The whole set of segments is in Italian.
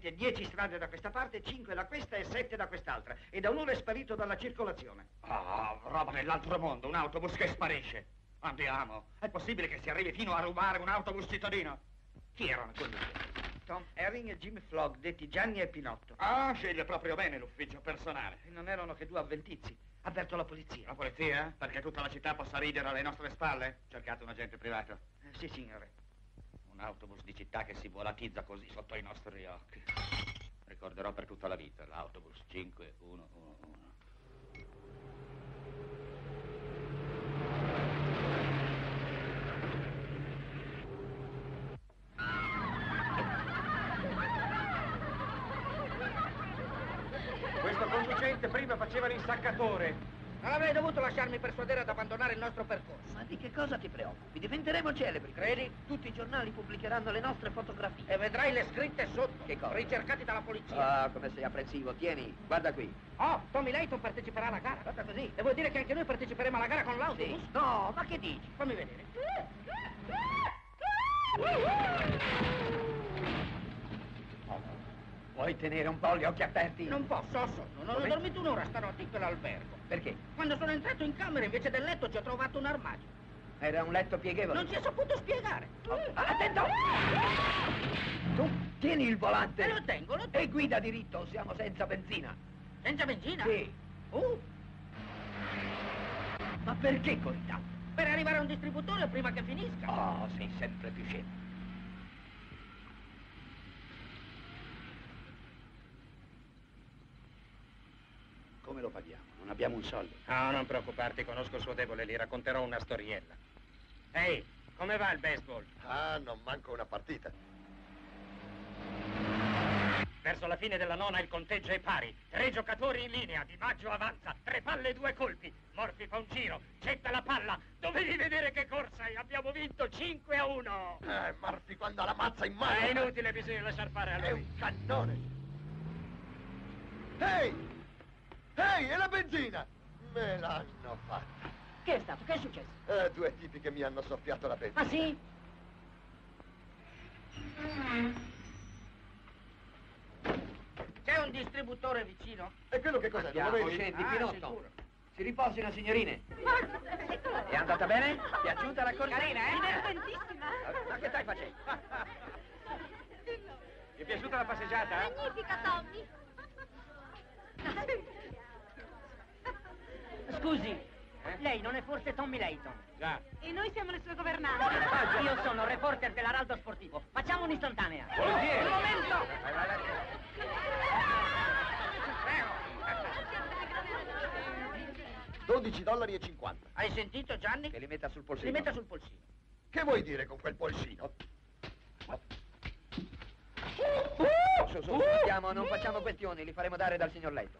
solamente 10 strade da questa parte, 5 da questa e 7 da quest'altra. E da un'ora è sparito dalla circolazione. Ah, roba dell'altro mondo, un autobus che sparisce. Andiamo. È possibile che si arrivi fino a rubare un autobus cittadino? Chi erano quelli? Tom Herring e Jimmy Flog, detti Gianni e Pinotto. Ah, sceglie proprio bene l'ufficio personale. E non erano che due avventizi. Avverto la polizia. La polizia? Perché tutta la città possa ridere alle nostre spalle? Cercate un agente privato. Eh, sì, signore. Un autobus di città che si volatizza così sotto i nostri occhi. Ricorderò per tutta la vita l'autobus 5111. Questo conducente prima faceva l'insaccatore. Non avrei dovuto lasciarmi persuadere ad abbandonare il nostro percorso. Ma di che cosa ti preoccupi? Diventeremo celebri. Credi? Tutti i giornali pubblicheranno le nostre fotografie. E vedrai le scritte sotto. Che cosa? Ricercati dalla polizia. Ah, come sei apprensivo. Tieni, guarda qui. Oh, Tommy Layton parteciperà alla gara. Guarda così. E vuol dire che anche noi parteciperemo alla gara con l'autobus? Sì. No, ma che dici? Fammi vedere. Vuoi tenere un po' gli occhi aperti? Non posso, ho sonno. Non ho Come? dormito un'ora stanotte in quell'albergo. Perché? Quando sono entrato in camera invece del letto ci ho trovato un armadio. Era un letto pieghevole. Non ci ho saputo spiegare. Ah, attento! Tu tieni il volante. E lo tengo, lo tengo. E guida diritto, siamo senza benzina. Senza benzina? Sì. Uh, Ma perché corri tanto? per arrivare a un distributore prima che finisca. Oh, sei sempre più scemo. Come lo paghiamo? Non abbiamo un soldo. No, non preoccuparti, conosco il suo debole, gli racconterò una storiella. Ehi, come va il baseball? Ah, non manca una partita. Verso la fine della nona il conteggio è pari. Tre giocatori in linea, Di Maggio avanza, tre palle e due colpi. Morfi fa un giro, getta la palla. Dovevi vedere che corsa e abbiamo vinto 5 a 1. Eh, Murphy quando ha la mazza in mano. È inutile, bisogna lasciar fare a È lui. un cannone. Ehi! Ehi, e la benzina? Me l'hanno fatta. Che è stato? Che è successo? Eh, due tipi che mi hanno soffiato la benzina. Ah, sì? C'è un distributore vicino? E quello che cos'è? Non lo Andiamo, vedi? scendi, Ah, Pinotto. sicuro. Si riposino, signorine. È andata bene? Piaciuta la corsa? Carina, eh? Divertentissima. Ma che stai facendo? Ti è piaciuta la passeggiata? Magnifica, Tommy. Scusi, lei non è forse Tommy Layton? Già. E noi siamo le sue governanti. Io sono reporter dell'Araldo Sportivo. Facciamo un'istantanea. Volentieri. Un momento! Vai, vai, vai. 12 dollari e 50. Hai sentito, Gianni? Che li metta sul Li polsino. metta sul polsino. Che vuoi dire con quel polsino? Su, su, andiamo, non facciamo questioni, li faremo dare dal signor Letto.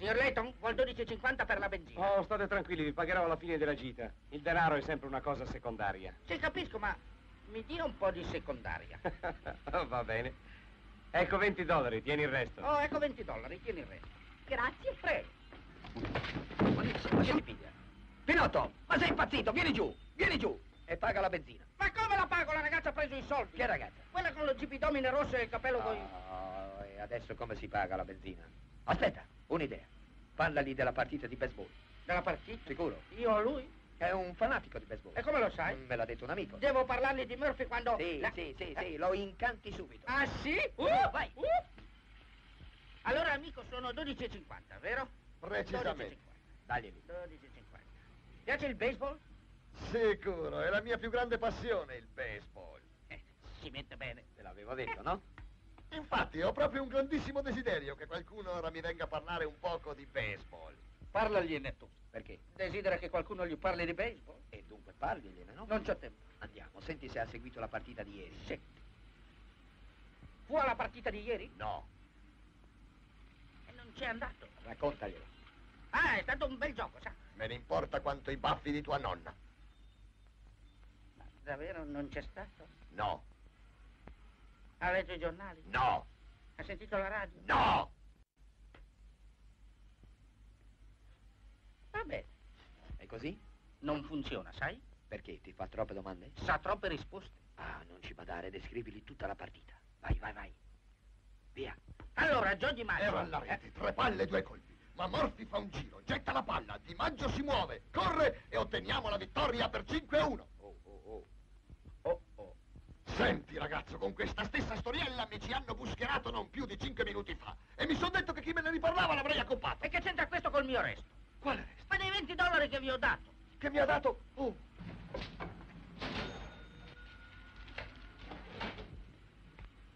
Signor Layton, vuol 12,50 per la benzina. Oh, state tranquilli, vi pagherò alla fine della gita. Il denaro è sempre una cosa secondaria. Sì, capisco, ma mi dia un po' di secondaria. Oh, va bene. Ecco 20 dollari, tieni il resto. Oh, ecco 20 dollari, tieni il resto. Grazie. Prego. Ma che ti piglia? Pinotto, ma sei impazzito? Vieni giù, vieni giù e paga la benzina. Ma come la pago? La ragazza ha preso i soldi. Che ragazza? Quella con lo gipidomine rosso e il capello con... Oh, e adesso come si paga la benzina? Aspetta, un'idea. Parlagli della partita di baseball. Della partita? Sicuro? Io o lui? È un fanatico di baseball. E come lo sai? Mm, Me l'ha detto un amico. Devo parlargli di Murphy quando... Sì, la- sì, sì, sì, lo incanti subito. Ah, sì? Uh, vai. uh. Allora, amico, sono 12,50, vero? Precisamente. 12,50. Daglieli. 12,50. Piace il baseball? Sicuro, è la mia più grande passione, il baseball. Eh, si mette bene. Te l'avevo detto, no? Infatti, ho proprio un grandissimo desiderio che qualcuno ora mi venga a parlare un poco di baseball. Parlagliene tu. Perché? Desidera che qualcuno gli parli di baseball? E dunque parligliene, no? Non c'ho tempo. Andiamo, senti se ha seguito la partita di ieri. Sì. Fu alla partita di ieri? No. E non c'è andato. Raccontaglielo. Ah, è stato un bel gioco, sa? Me ne importa quanto i baffi di tua nonna. Ma davvero non c'è stato? No, Ha letto i giornali? no, Ha sentito la radio? no! Va bene. E così? Non funziona, sai? Perché? Ti fa troppe domande? Sa troppe risposte. Ah, non ci badare, descrivili tutta la partita. Vai, vai, vai. Gio Di Maggio. Era alla rete, tre palle e due colpi. Ma Morfi fa un giro, getta la palla, Di Maggio si muove, corre e otteniamo la vittoria per 5-1. Oh, oh, oh. Oh, oh. Senti ragazzo, con questa stessa storiella mi ci hanno buscherato non più di cinque minuti fa. E mi sono detto che chi me ne riparlava l'avrei accoppato. E che c'entra questo col mio resto? Quale resto? Ma dei 20 dollari che vi ho dato. Che mi ha dato... Oh.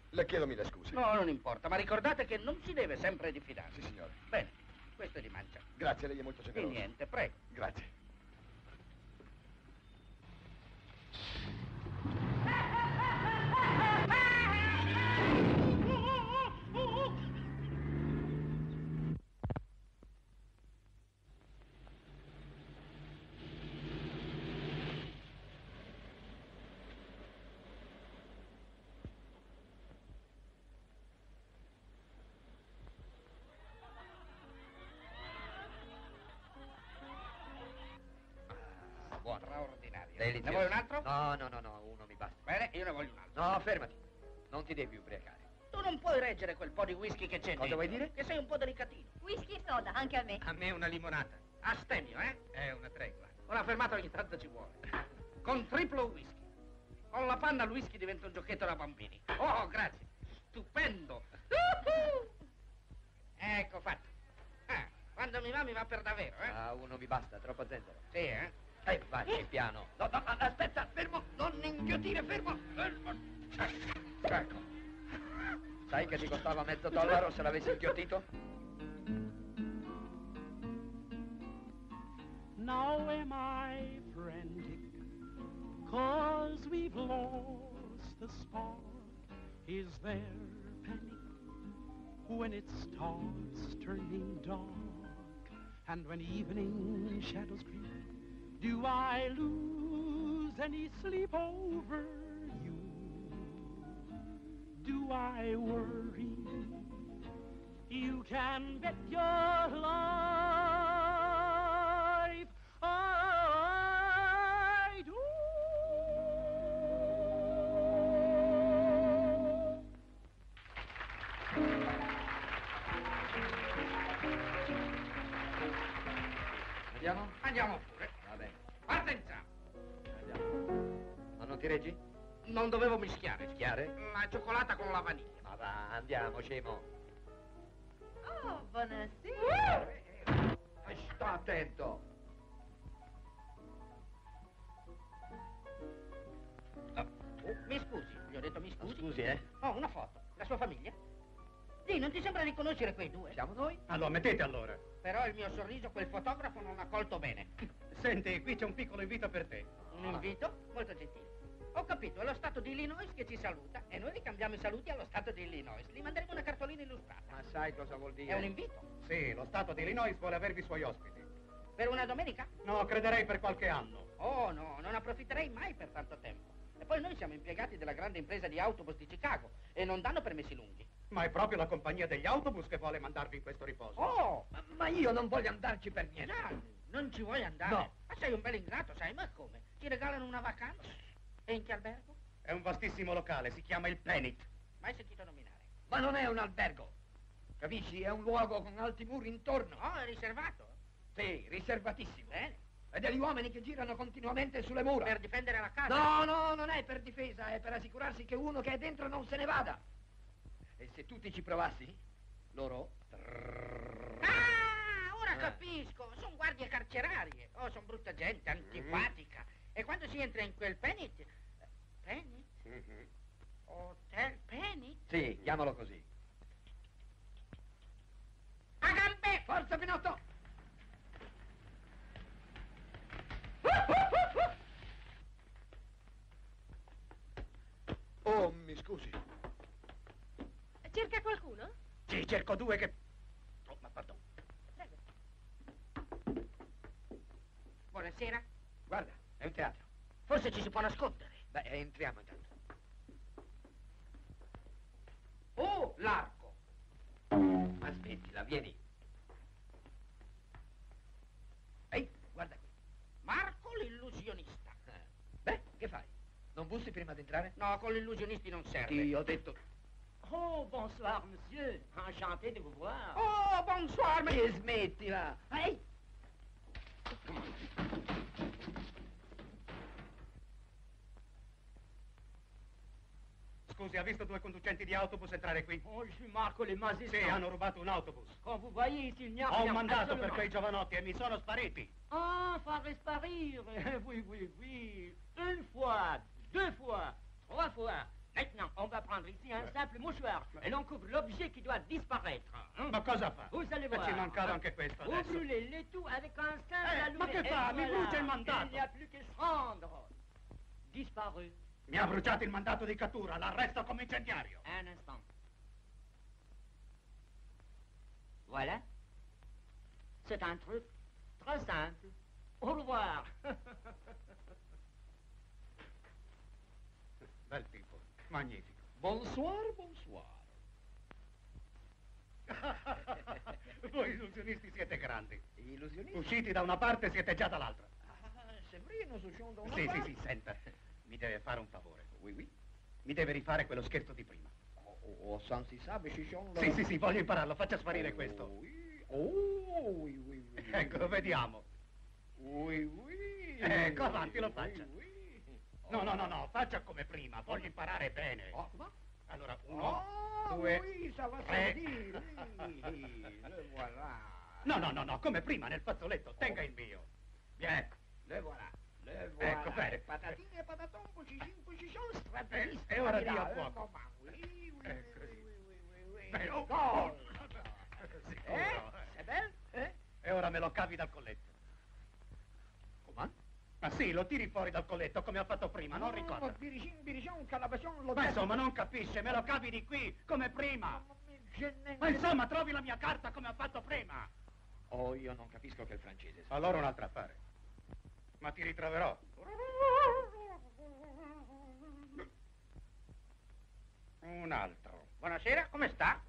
Le chiedo mille scuse. No, non importa, ma ricordate che non si deve sempre diffidarsi. Sì, signore. Bene, questo è di mancia. Grazie, lei è molto Di generoso. niente, prego. Grazie. Delizioso. Ne vuoi un altro? No, no, no, no, uno mi basta. Bene, io ne voglio un altro. No, fermati. Non ti devi ubriacare. Tu non puoi reggere quel po' di whisky che c'è Cosa dentro, vuoi dire? Che sei un po' delicatino. Whisky e soda, anche a me. A me una limonata. Astemio, eh? È una tregua. Una fermata ogni tanto ci vuole. Con triplo whisky. Con la panna il whisky diventa un giochetto da bambini. Oh, grazie. Stupendo. ecco fatto. Ah, quando mi va, mi va per davvero, eh? Ah, uno mi basta, troppo zenzero. Sì, eh? Eh, vai, piano. No, no, no, aspetta, fermo, non inghiottire, fermo. fermo. Ecco. Sai che ti costava mezzo dollaro se l'avessi inghiottito? Now am I frantic, cause we've lost the spark. Is there panic when it starts turning dark? And when evening shadows creep, do I lose any sleep over you? Do I worry? You can bet your life dovevo mischiare. Mischiare? La cioccolata con la vaniglia. Ma va, andiamo, scemo. Oh, buonasera. Eh, Sta attento. Oh, mi scusi, gli ho detto mi scusi. Scusi, eh? Oh, una foto. La sua famiglia? Sì, non ti sembra di conoscere quei due? Siamo noi? Allora, mettete allora. Però il mio sorriso quel fotografo non ha colto bene. Senti, qui c'è un piccolo invito per te. Un invito? Molto gentile. Ho capito, è lo Stato di Illinois che ci saluta e noi ricambiamo i saluti allo Stato di Illinois. Gli manderemo una cartolina illustrata. Ma sai cosa vuol dire? È un invito? Sì, lo Stato di Illinois vuole avervi i suoi ospiti. Per una domenica? No, crederei per qualche anno. Oh no, non approfitterei mai per tanto tempo. E poi noi siamo impiegati della grande impresa di autobus di Chicago e non danno permessi lunghi. Ma è proprio la compagnia degli autobus che vuole mandarvi in questo riposo. Oh! Ma, ma io non voglio andarci per niente. Gianni, non ci vuoi andare? No. Ma sei un bel ingrato, sai, ma come? Ti regalano una vacanza? E in che albergo? È un vastissimo locale, si chiama il Penit. Mai sentito nominare? Ma non è un albergo. Capisci? È un luogo con alti muri intorno. Oh, è riservato? Sì, riservatissimo. Bene. E degli uomini che girano continuamente sulle mura. Per difendere la casa? No, no, non è per difesa, è per assicurarsi che uno che è dentro non se ne vada. E se tutti ci provassi, loro... Ah, ora Eh. capisco. Sono guardie carcerarie. Oh, sono brutta gente, antipatica. E quando si entra in quel Penit... Penit? Hotel Penit? Sì, chiamalo così. A gambe! Forza, Pinotto! Oh, mi scusi. Cerca qualcuno? Sì, cerco due che... Oh, ma pardon. Prego. Buonasera. Guarda, è un teatro. Forse ci si può nascondere. Beh, entriamo intanto. Oh, l'arco. Aspettila, vieni. Ehi, guarda qui. Marco l'illusionista. Eh, Beh, che fai? Non bussi prima di entrare? No, con gli illusionisti non serve. Ti ho detto... Oh, bonsoir, monsieur. Enchanté de vous voir. Oh, bonsoir, ma... E smettila. Ehi, Scusi, ha visto due conducenti di autobus entrare qui? Oh, Marco Le Mazet. Sì, hanno rubato un autobus. Vous a Ho rien, mandato per quei giovanotti e mi sono spariti. Ah, faire disparir. Oui, oui, oui. Une fois, deux fois, trois fois. Maintenant, on va prendre ici un simple mouchoir et l'on couvre l'objet qui doit disparaître. Ma cosa fa? Vous allez Eh, voir. Ci mancava anche questo Vous adesso. brûlez les tout avec un simple Eh, allumé. ma che fa? Mi brucia il mandato. Il n'y a plus que se rendre. Disparu. Mi ha bruciato il mandato di cattura, l'arresto come incendiario. Un instant. Voilà. C'est un truc très simple. Au revoir. Bel tipo, magnifico. Bonsoir, bonsoir. Voi illusionisti siete grandi. Illusionisti? Usciti da una parte siete già dall'altra. Ah, nous usciamo da una Sì, sì, parte. sì, senta. Mi deve fare un favore. Oui, oui. Mi deve rifare quello scherzo di prima. Oh, oh, oh, sans si sa, ci sono... Sì, sì, sì, voglio impararlo. Faccia sparire Oh, questo. oui. Oh, oui, oui, oui. Ecco, vediamo. Oui, oui. Ecco, avanti, lo faccia. Oui, oui. No, no, no, no, faccia come prima. Voglio imparare bene. Oh, ma? Allora, uno, Oh, due, oui, ça va tre. oui. Le voilà. No, no, no, no, come prima, nel fazzoletto. Tenga il mio. Ecco. Le voilà. Le voilà. Ecco, bene. Patatine e pataton, position, position, strategista. E ora dia a fuoco. oui, oui, Ecco, oui, sì. oui, oui, oui, oui. Beh, oh, Gol. Sicuro. Eh? È bello? Eh? E ora me lo cavi dal colletto. Come? Ma sì, lo tiri fuori dal colletto come ha fatto prima, non ricorda. Biricin, biricin, calabascion, lo Ma insomma, non capisce, me lo cavi di qui, come prima. Ma insomma, trovi la mia carta come ha fatto prima. Oh, io non capisco che il francese. Allora un altro affare. Ma ti ritroverò. Un altro. buonasera, come sta?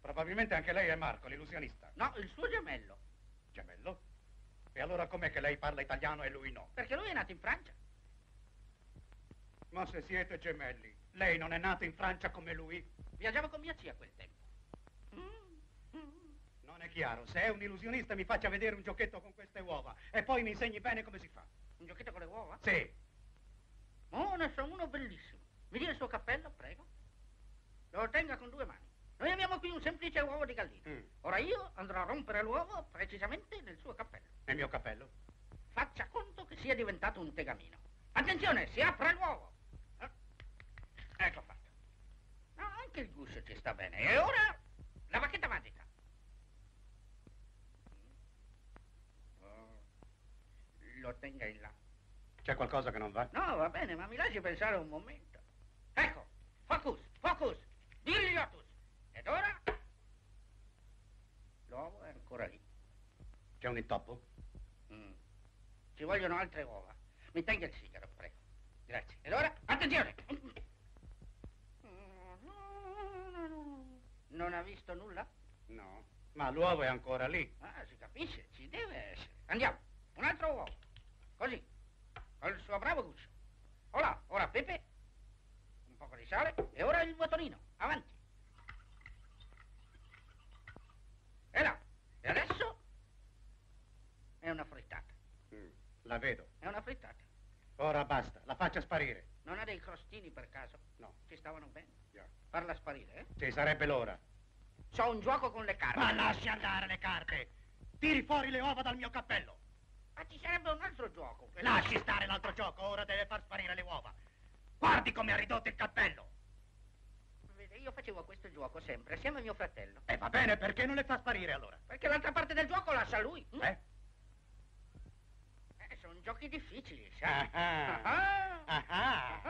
Probabilmente anche lei è Marco, l'illusionista. No, il suo gemello. Gemello? E allora com'è che lei parla italiano e lui no? Perché lui è nato in Francia. Ma se siete gemelli, lei non è nato in Francia come lui? Viaggiavo con mia zia a quel tempo. È chiaro. Se è un illusionista mi faccia vedere un giochetto con queste uova e poi mi insegni bene come si fa. Un giochetto con le uova? Sì. Oh, ne sono uno bellissimo. Mi dia il suo cappello, prego. Lo tenga con due mani. Noi abbiamo qui un semplice uovo di gallina. Mm. Ora io andrò a rompere l'uovo precisamente nel suo cappello. Nel mio cappello? Faccia conto che sia diventato un tegamino. Attenzione, si apre l'uovo. Eh, Ecco fatto. No, anche il guscio ci sta bene. E ora la bacchetta magica. Oh, Lo tenga in là. C'è qualcosa che non va? No, va bene, ma mi lasci pensare un momento. Ecco, focus, focus, diriotus. Ed ora? L'uovo è ancora lì. C'è un intoppo? Mm. Ci vogliono altre uova. Mi tenga il sigaro, prego. Grazie. Ed ora, attenzione! Non ha visto nulla? No. Ma l'uovo è ancora lì. Ah, si capisce, ci deve essere. Andiamo, un altro uovo. Così, col suo bravo guscio. Ora, ora pepe, un poco di sale e ora il motorino. Avanti. E là. E adesso è una frittata. Mm, La vedo. È una frittata. Ora basta, la faccia sparire. Non ha dei crostini per caso? No. Ci stavano bene? Già. Farla sparire, eh? Ci sarebbe l'ora. C'ho un gioco con le carte. Ma lasci andare le carte! Tiri fuori le uova dal mio cappello! Ma ci sarebbe un altro gioco. Lasci stare l'altro gioco, ora deve far sparire le uova. Guardi come ha ridotto il cappello! Vede, io facevo questo gioco sempre, assieme a mio fratello. E va bene, perché non le fa sparire allora? Perché l'altra parte del gioco la sa lui. mm? Eh? Eh, sono giochi difficili, sai? Ah, Ah. ah, ah.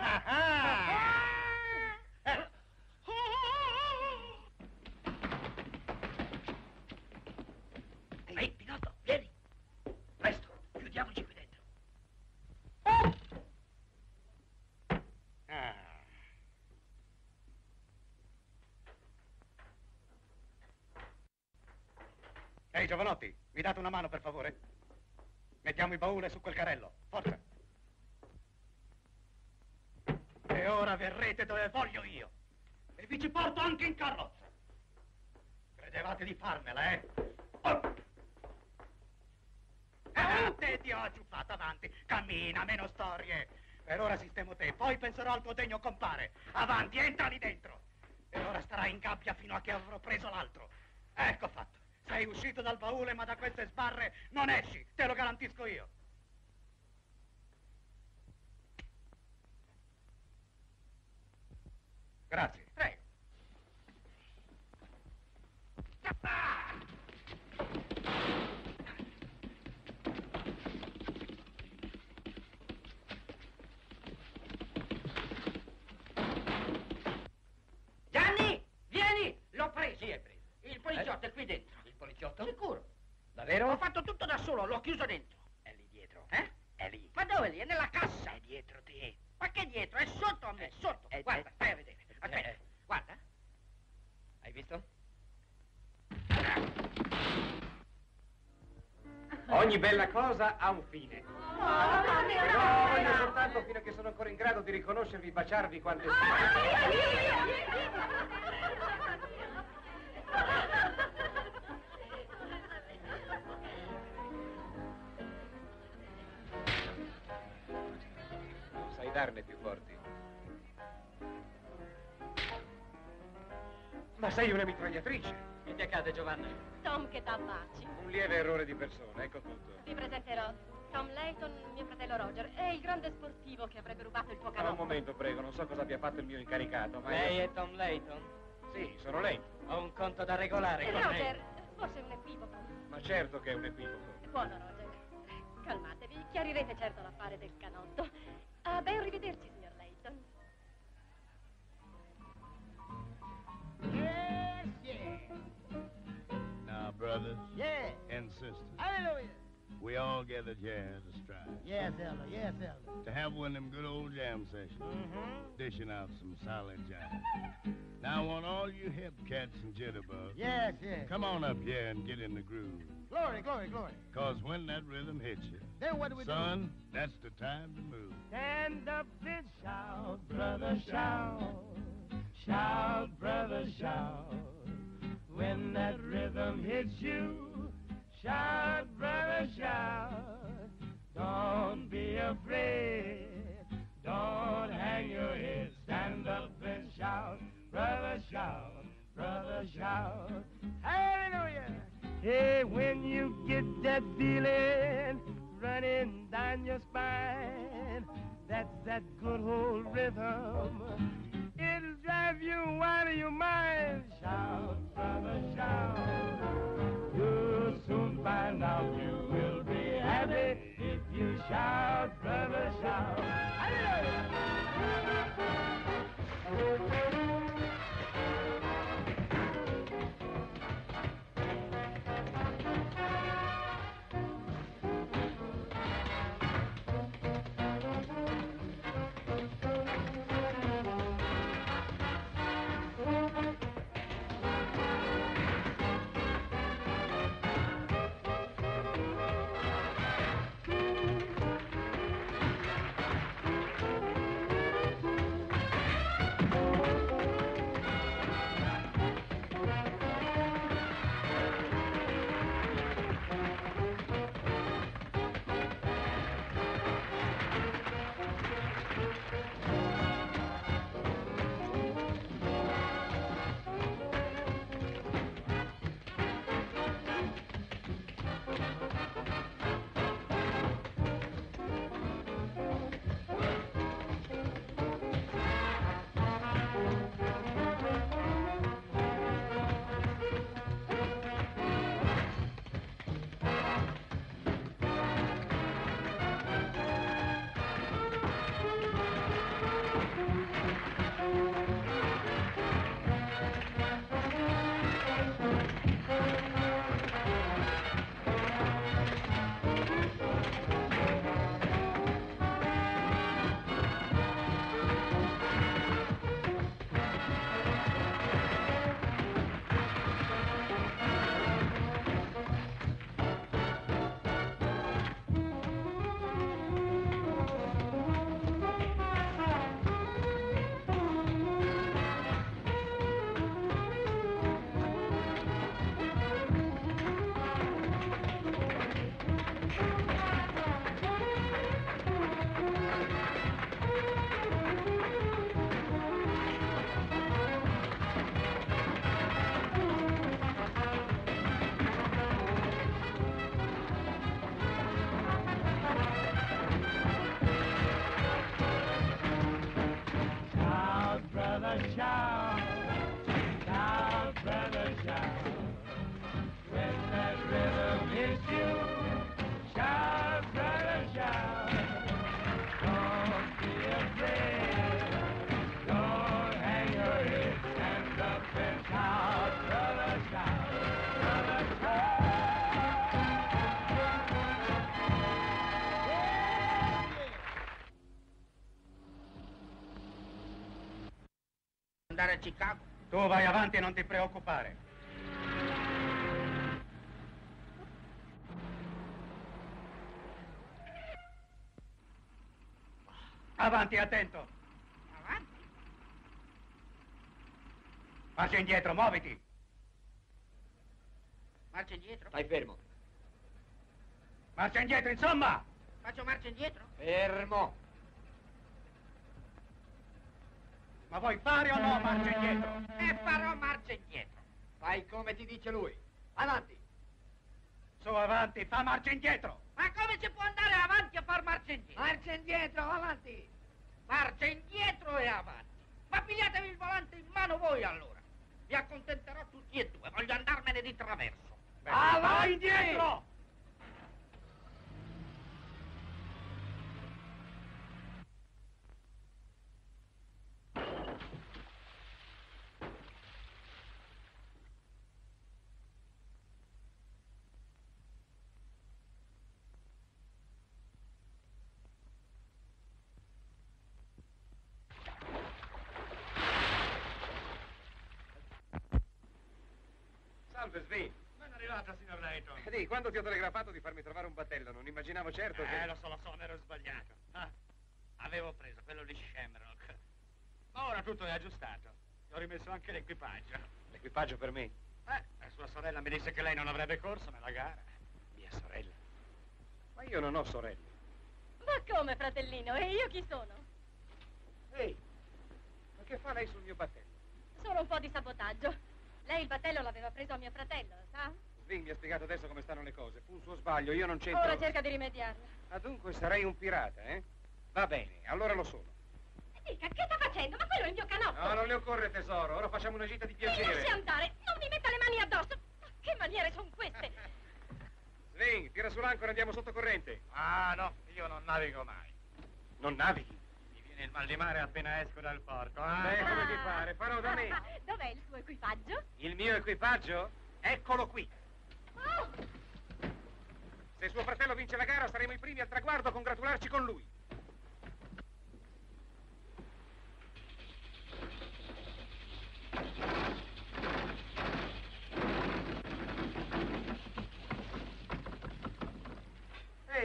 Ah. Ah. Eh. Ehi, Chiudiamoci qui dentro. Ah. Ehi, giovanotti, mi date una mano per favore? Mettiamo il baule su quel carrello, forza! E ora verrete dove voglio io. e vi ci porto anche in carrozza. Credevate di farmela, eh? Oh. Te ti ho aggiuffato avanti. Cammina, meno storie. Per ora sistemo te, poi penserò al tuo degno compare. Avanti, entra lì dentro. E ora starai in gabbia fino a che avrò preso l'altro. Ecco fatto. Sei uscito dal baule, ma da queste sbarre non esci, te lo garantisco io. Grazie. Prego vieni! L'ho preso. Chi è preso? Il poliziotto è qui dentro. Il poliziotto? Sicuro. Davvero? Ho fatto tutto da solo, l'ho chiuso dentro. È lì dietro. Eh? È lì. Ma dove lì? È nella cassa. È dietro te. Ma che dietro? È sotto a me, Eh, sotto. eh, Guarda, eh, stai a vedere. Aspetta, eh. guarda. Hai visto? Ogni bella cosa ha un fine. Oh, No, voglio soltanto fino a che sono ancora in grado di riconoscervi, baciarvi quando... Non forti. Ma sei una mitragliatrice. Che ti accade, Giovanna? Tom che t'abbacci. Un lieve errore di persona, ecco tutto. Vi presenterò. Tom Layton, mio fratello Roger, è il grande sportivo che avrebbe rubato il tuo Ma canotto. un momento, prego, non so cosa abbia fatto il mio incaricato, ma... Lei io- è Tom Layton? Sì, sono lei. Ho un conto da regolare Eh, con Roger, lei. forse è un equivoco. Ma certo che è un equivoco. Buono, Roger. Calmatevi, chiarirete certo l'affare del canotto. Ah, A ben rivederci, signor Layton. Yes, yeah. Now, brothers Yeah. and sisters, Hallelujah. We all gathered here to strive. Yes, Elder. Yes, Elder. To have one of them good old jam sessions, Mm-hmm. dishing out some solid jam. Now, I want all you hip cats and jitterbugs, Yes, yes. come on up here and get in the groove. Glory, glory, glory. Cause when that rhythm hits you, Then what do we son, that's the time to move. do? Stand up and shout, brother, shout. Shout, brother, shout. When that rhythm hits you, shout, brother, shout. Don't be afraid. Don't hang your head. Stand up and shout, brother, shout, brother, shout. Hallelujah. Hey, when you get that feeling running down your spine, that's that good old rhythm. It'll drive you out of your mind. Shout, brother, shout. You'll soon find out you will be happy if you shout, brother, shout. A Chicago? Tu vai avanti e non ti preoccupare. Avanti, attento. Avanti. Marcia indietro, muoviti. Marcia indietro. Stai fermo. Marcia indietro, insomma. Faccio marcia indietro? Fermo. Ma vuoi fare o no marcia indietro? E farò marcia indietro. Fai come ti dice lui. Avanti. Su, avanti, fa marcia indietro. Ma come si può andare avanti a far marcia indietro? Marcia indietro, avanti. Marcia indietro e avanti. Ma pigliatevi il volante in mano voi allora. Vi accontenterò tutti e due. Voglio andarmene di traverso. Beh, Avanti! vai Salve, Svi. Ben arrivata, signor Layton. Di, quando ti ho telegrafato di farmi trovare un battello, non immaginavo certo che... Eh, lo so, lo so, mi ero sbagliato. Ah, avevo preso quello di Shamrock. Ma ora tutto è aggiustato. Gli ho rimesso anche l'equipaggio. L'equipaggio per me? Eh, la sua sorella mi disse che lei non avrebbe corso nella gara. Mia sorella. Ma io non ho sorelle. Ma come, fratellino? E io chi sono? Ehi, ma che fa lei sul mio battello? Solo un po' di sabotaggio. Lei il battello l'aveva preso a mio fratello, sa? Sving mi ha spiegato adesso come stanno le cose. Fu un suo sbaglio, io non c'entro... Ora cerca di rimediarla. Ah, dunque sarei un pirata, eh? Va bene, allora lo sono. Dica, che sta facendo? Ma quello è il mio canotto! No, non le occorre, tesoro. Ora facciamo una gita di Mi lasci piacere. andare! Non mi metta le mani addosso! Ma che maniere sono queste? Sving, tira sull'ancora e andiamo sotto corrente. Ah, no, io non navigo mai. Non navighi? Il mal di mare appena esco dal porto. Ah, Beh, come ti pare? Farò da me. Dov'è il suo equipaggio? Il mio equipaggio? Eccolo qui. Oh, Se suo fratello vince la gara, saremo i primi al traguardo a congratularci con lui.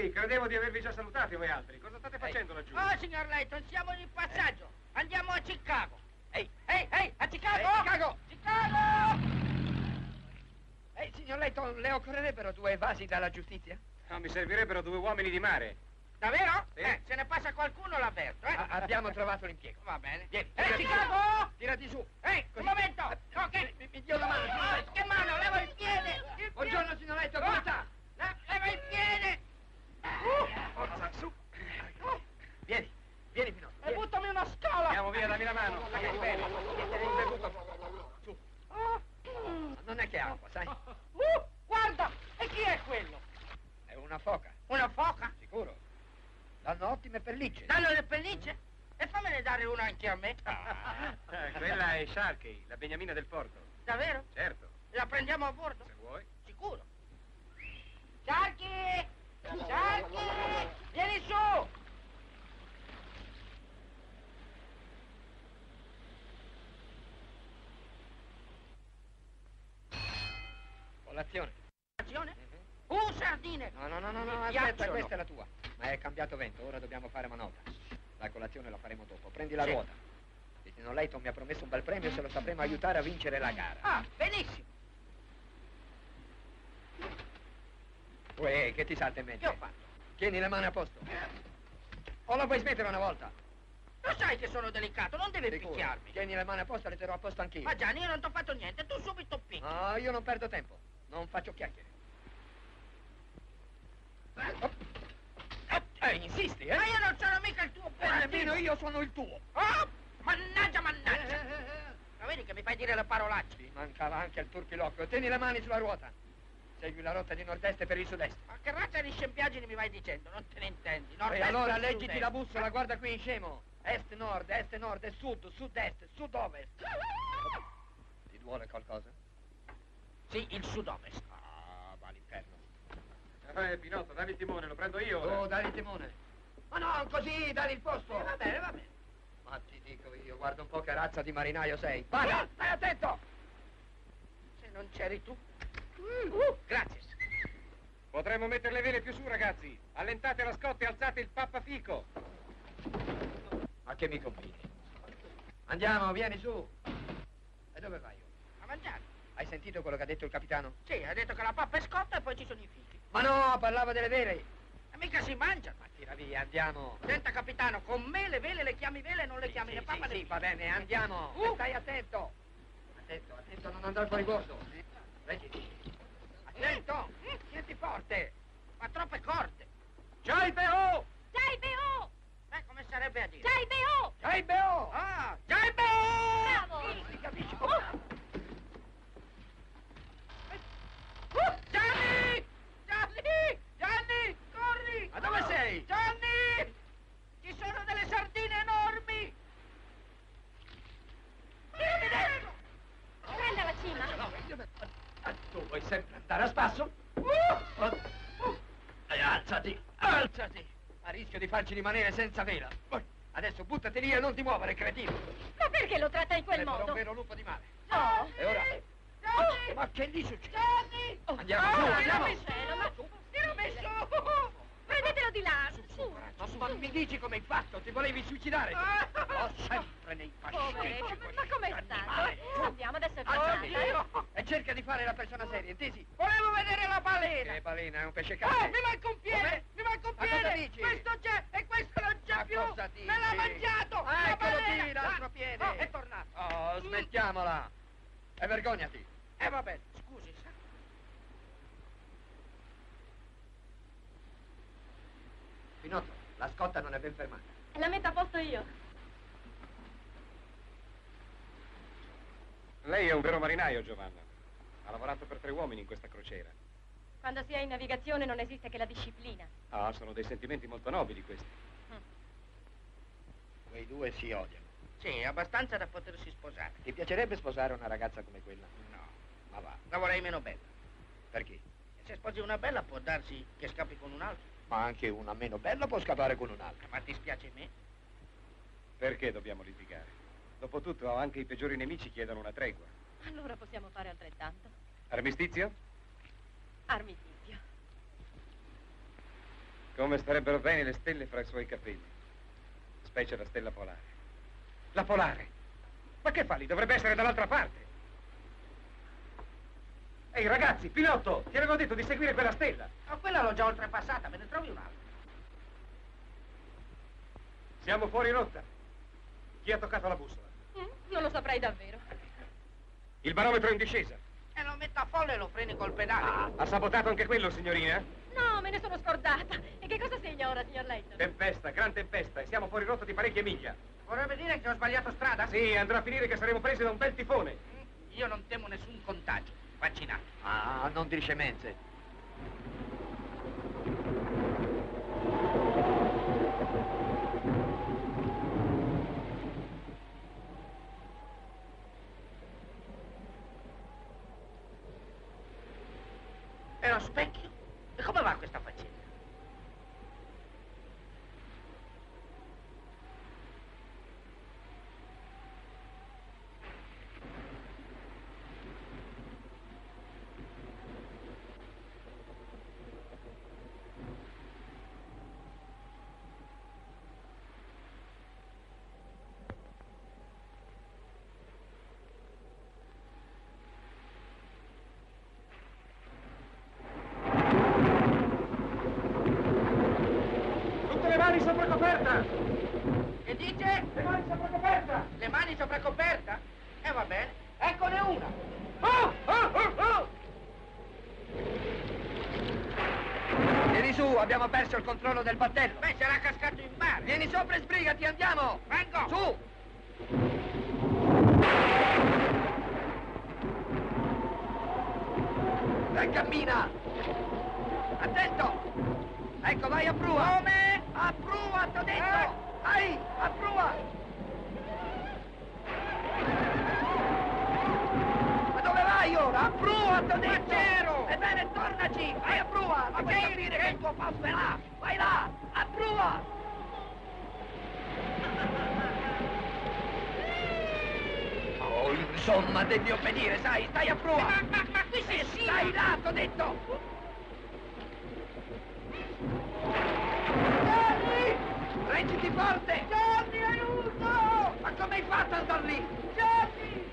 Ehi, credevo di avervi già salutati voi altri. Cosa state facendo laggiù? Oh, signor Layton, siamo in passaggio. Andiamo a Chicago. Ehi, Ehi, ehi, a Chicago! Ehi, Chicago! Chicago! ehi, signor Layton, le occorrerebbero due vasi dalla giustizia? No, mi servirebbero due uomini di mare. Davvero? Sì. Eh, se ne passa qualcuno l'avverto, eh? A- abbiamo trovato l'impiego. Va bene. Vieni, Ehi, tirati Chicago! su. Tirati su. Ehi, un momento! Ok. Mi, mi dia una mano. signor Layton. che mano? Leva il piede! Il piede. Buongiorno, signor Layton, come sta? le- Leva il piede! Forza, su. Vieni, vieni Pinocchio. E vieni. buttami una scola! Andiamo via, dammi la mano. Vieni bene. Tieni il bevuto. Su. Oh. Non è che acqua, sai? Uh, guarda! E chi è quello? È una foca, Una foca? sicuro. Danno ottime pellicce. Danno le pellicce? E fammene dare una anche a me. Eh, quella è Sharkey, la beniamina del porto. Davvero? Certo, La prendiamo a bordo? se vuoi. Sicuro. Sharky! Sharky! Vieni su! Colazione. Azione? Uh, sardine! No, no, no, no, no, aspetta, questa è la tua. Ma è cambiato vento, ora dobbiamo fare manovra. La colazione la faremo dopo. Prendi la Sì. ruota. Il signor Layton mi ha promesso un bel premio se lo sapremo aiutare a vincere la gara. Ah, benissimo. Uè, che ti salta in mente? Che ho fatto? Tieni le mani a posto. O la puoi smettere una volta? Lo sai che sono delicato, non devi Sicuro. picchiarmi. Tieni le mani a posto le terrò a posto anch'io. Ma Gianni, io non ti ho fatto niente, tu subito picchi. No, io non perdo tempo. Non faccio chiacchiere. Oh. Eh, insisti, eh? Ma io non sono mica il tuo Eh, nemmeno io sono il tuo. Oh, mannaggia, mannaggia. Eh, eh, eh, vedi che mi fai dire le parolacce. Ti mancava anche il turpiloquio. Tieni le mani sulla ruota. Segui la rotta di nord-est per il sud-est. Ma che razza di scempiaggini mi vai dicendo? Non te ne intendi. E allora leggiti la bussola, guarda qui in scemo. Est-nord, est-nord, sud, sud-est, sud-ovest. Ti duole qualcosa? Sì, il sud-ovest. Ah, va all'inferno. Eh, Pinotto, dammi il timone, lo prendo io. Oh, dai il timone. Ma no, così, dai il posto. Eh, va bene, va bene. Ma ti dico io, guarda un po' che razza di marinaio sei. Vada, stai attento! Se non c'eri tu. Uh, grazie. Potremmo mettere le vele più su, ragazzi. Allentate la scotta e alzate il pappafico. Ma che mi conviene? Andiamo, vieni su. E dove vai? A mangiare. Hai sentito quello che ha detto il capitano? Sì, ha detto che la pappa è scotta e poi ci sono i figli. Ma no, parlava delle vele. E mica si mangiano. Ma tira via, andiamo. Senta, capitano, con me le vele le chiami vele e non le chiami sì, né pappa sì, né sì, va bene, andiamo. Uh. E stai attento. Attento, attento a non andare fuori bordo. Reggiti. Attento, tienti forte. Ma troppe corde. C'hai Beo! Il BO! Beh, come sarebbe a dire? Il BO! C'hai Beo! Ah, il beh! Bravo! Sì, si capisce. Uh, Gianni! Gianni! Gianni! Corri! Ma dove sei? Gianni! Ci sono delle sardine enormi! Tirami dentro! Prenda la cima! No, Tu vuoi sempre andare a spasso? Uh! Oh, oh. Eh, Alzati, alzati! A rischio di farci rimanere senza vela. Adesso buttati via e non ti muovere, cretino. Ma perché lo tratta in quel Sarebbero modo? un vero lupo di mare. Oh! E ora? Gianni! Ma che gli succede? Gianni! Andiamo Ah, su, andiamo! cielo, ma- Tirami su! Prendetelo di là! Su! Ma, ma mi dici come hai fatto? Ti volevi suicidare? Ah. Ho sempre nei pasticci. ma com'è Animale. stato? Andiamo adesso a guardare. E cerca di fare la persona seria, intesi? Volevo vedere la balena! Che balena, è un pesce cane. mi manca un piede! Come? Mi manca un Ma cosa piede! dici? Questo c'è e questo non c'è Ma più! cosa dici? Me l'ha mangiato! Ah, la balena! lì, l'altro piede. oh, è tornato! Oh, smettiamola. E vergognati. E va bene, scusi, sa. Pinotto, la scotta non è ben fermata. La metto a posto io. Lei è un vero marinaio, Giovanna. Ha lavorato per tre uomini in questa crociera. Quando si è in navigazione non esiste che la disciplina. Ah, sono dei sentimenti molto nobili questi. Quei due si odiano. Sì, abbastanza da potersi sposare. Ti piacerebbe sposare una ragazza come quella? No, Ma va, la vorrei meno bella. perché? Se sposi una bella può darsi che scappi con un altro. Ma anche una meno bella può scappare con un'altra. Ma ti spiace me? Perché dobbiamo litigare? Dopotutto, anche i peggiori nemici chiedono una tregua. Allora possiamo fare altrettanto. Armistizio? Armitizio. Come starebbero bene le stelle fra i suoi capelli. Specie la stella polare. La polare? Ma che fa lì? Dovrebbe essere dall'altra parte. Ehi, ragazzi, pilota, ti avevo detto di seguire quella stella. Ma quella l'ho già oltrepassata, me ne trovi un'altra. Siamo fuori rotta. Chi ha toccato la bussola? Mm, non lo saprei davvero. Il barometro è in discesa. E lo metto a folle e lo freni col pedale. Ha sabotato anche quello, signorina? No, me ne sono scordata. E che cosa segna ora, signor Leighton? Tempesta, gran tempesta, e siamo fuori rotta di parecchie miglia. Vorrebbe dire che ho sbagliato strada? Sì, andrà a finire che saremo presi da un bel tifone. Mm, Io non temo nessun contagio. Vaccinato. Ah, non dire scemenze. E lo coperta! Che dice? Le mani sopra coperta! Le mani sopra coperta? E eh, va bene, eccone una! Oh, oh, oh, oh! Vieni su, abbiamo perso il controllo del battello! Beh, sarà cascato in mare! Vieni sopra e sbrigati, andiamo! Vengo! Su! Dai, cammina! Attento! Ecco, vai a prua! Come? A prua, t'ho detto! Vai, a prua! Ma dove vai ora? A prua, detto! Ebbene, tornaci! Vai a prua! Ma vuoi capire che il tuo posto è là? Vai là! A prua! Oh, insomma, devi obbedire, sai? Stai a prua! Ma, ma, ma qui si E scia! stai là, t'ho detto! Gianni! Reggiti forte! Gianni, aiuto! Ma come hai fatto ad andar lì? Gianni!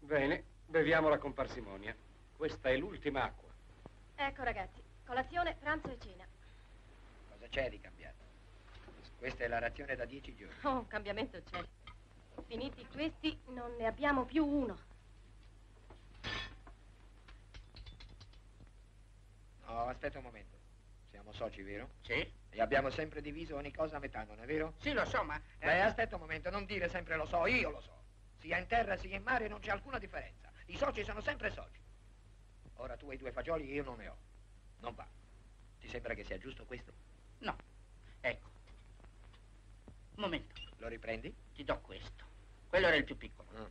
Bene, beviamola con parsimonia. Questa è l'ultima acqua. Ecco ragazzi, colazione, pranzo e cena. Cosa c'è di cambiato? Questa è la razione da dieci giorni. Oh, un cambiamento c'è. Finiti questi, non ne abbiamo più uno. No, aspetta un momento. Siamo soci, vero? Sì? E abbiamo sempre diviso ogni cosa a metà, non è vero? Sì, lo so, ma... eh, Beh, aspetta un momento, non dire sempre lo so, io lo so. Sia in terra sia in mare non c'è alcuna differenza. I soci sono sempre soci. Ora tu hai due fagioli, io non ne ho. Non va. Ti sembra che sia giusto questo? No. Ecco. Un momento, Lo riprendi? Ti do questo. Quello era il più piccolo. Mm.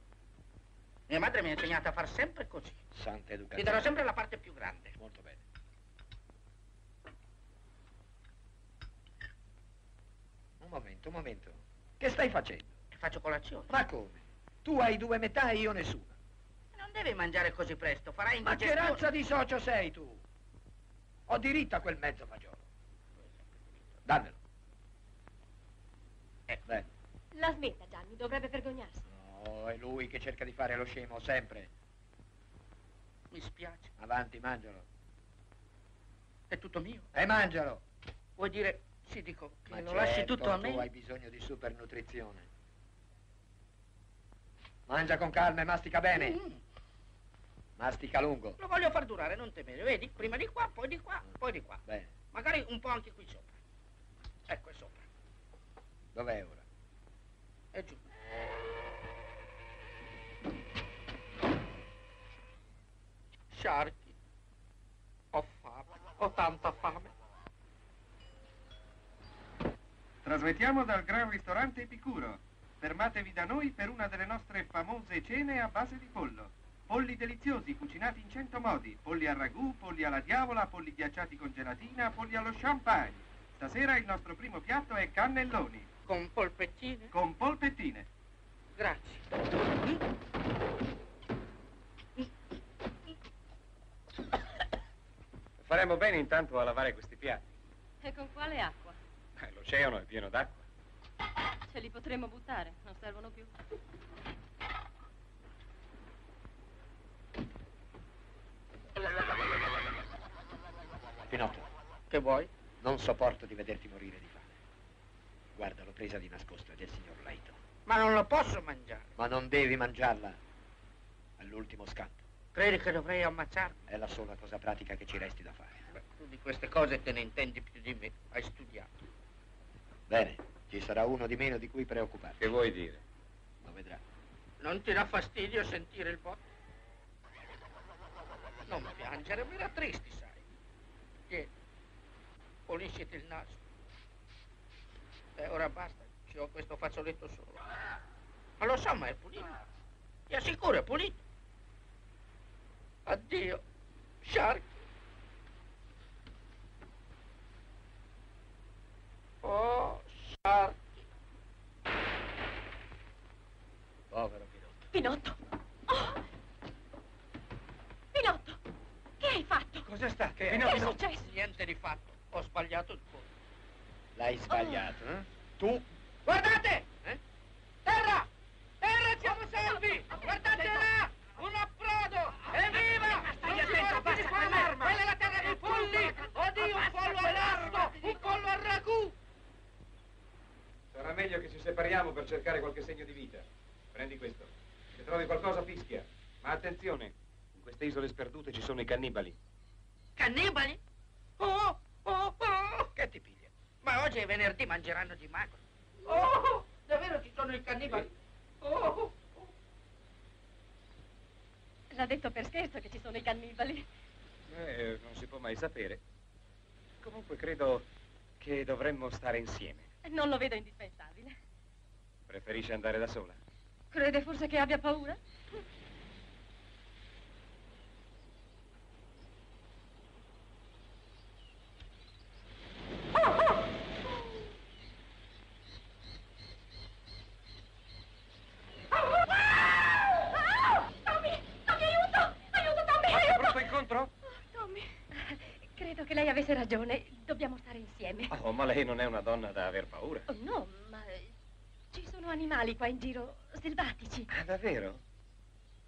Mia madre mi ha insegnato a far sempre così. Santa Ti educazione. darò sempre la parte più grande. Molto bene. Un momento, un momento. Che stai facendo? E faccio colazione. Ma come? Tu hai due metà e io nessuna. Non devi mangiare così presto, farai Ma che indigestione. razza di socio sei tu? Ho diritto a quel mezzo fagiolo. Dammelo. Ecco. Bene. La smetta, Gianni, dovrebbe vergognarsi. No, è lui che cerca di fare lo scemo, sempre. Mi spiace. Avanti, mangialo. È tutto mio. E mangialo. Vuoi dire, sì, dico, che Ma lo lasci certo, tutto a me? tu hai bisogno di supernutrizione. Mangia con calma e mastica bene. Mm, Mastica lungo. lo voglio far durare, non temere. Vedi, prima di qua, poi di qua, poi di qua. Bene. Magari un po' anche qui sopra. Ecco, è sopra. Dov'è ora? È giù. Sciarchi. Ho fame. Ho tanta fame. Trasmettiamo dal Gran Ristorante Epicuro. Fermatevi da noi per una delle nostre famose cene a base di pollo. Polli deliziosi cucinati in cento modi. Polli al ragù, polli alla diavola, polli ghiacciati con gelatina, polli allo champagne. Stasera il nostro primo piatto è cannelloni Con polpettine? con polpettine. Grazie. Faremo bene intanto a lavare questi piatti. E con quale acqua? Eh, L'oceano è pieno d'acqua. Ce li potremmo buttare, non servono più. Pinocchio, Che vuoi? non sopporto di vederti morire di fame. Guarda, l'ho presa di nascosto ed è il signor Layton. Ma non lo posso mangiare. Ma non devi mangiarla all'ultimo scatto. Credi che dovrei ammazzarmi? È la sola cosa pratica che ci resti da fare. Beh, tu di queste cose te ne intendi più di me. Hai studiato. Bene, ci sarà uno di meno di cui preoccuparti. Che vuoi dire? Lo vedrà. Non ti dà fastidio sentire il botto? Non piangere, mi era tristi, sai. Vieni, pulisciti il naso. E ora basta, ci ho questo fazzoletto solo. Ma lo so, ma è pulito. Ti assicuro, è pulito. Addio, Shark. Oh, Shark. Povero Pinocchio. Pinotto! Oh! Pinotto! Che hai fatto? Cos'è stato? Che Che è successo? Niente di fatto. Ho sbagliato il colpo. L'hai sbagliato, eh? Tu? Guardate! Terra! Terra, siamo salvi! Guardate là! Un approdo! Evviva! Stai attento, basta fare! quell'arma! Quella è la terra dei polli! Oddio, un pollo all'asto! Un pollo al ragù! Sarà meglio che ci separiamo per cercare qualche segno di vita. Prendi questo. Se trovi qualcosa, fischia. Ma attenzione, in queste isole sperdute ci sono i cannibali. Cannibali? Oh, oh, oh! Che ti oggi e venerdì mangeranno di magro. Oh, davvero ci sono i cannibali? Oh, L'ha detto per scherzo che ci sono i cannibali. Eh, non si può mai sapere. Comunque credo che dovremmo stare insieme. Non lo vedo indispensabile. Preferisce andare da sola? Crede forse che abbia paura? Tommy! Tommy, aiuto! Aiuto, Tommy! Qualche aiuto! brutto incontro? Tommy, credo che lei avesse ragione. Dobbiamo stare insieme. Oh, ma lei non è una donna da aver paura. Oh, no, ma eh, ci sono animali qua in giro, selvatici. Ah, davvero?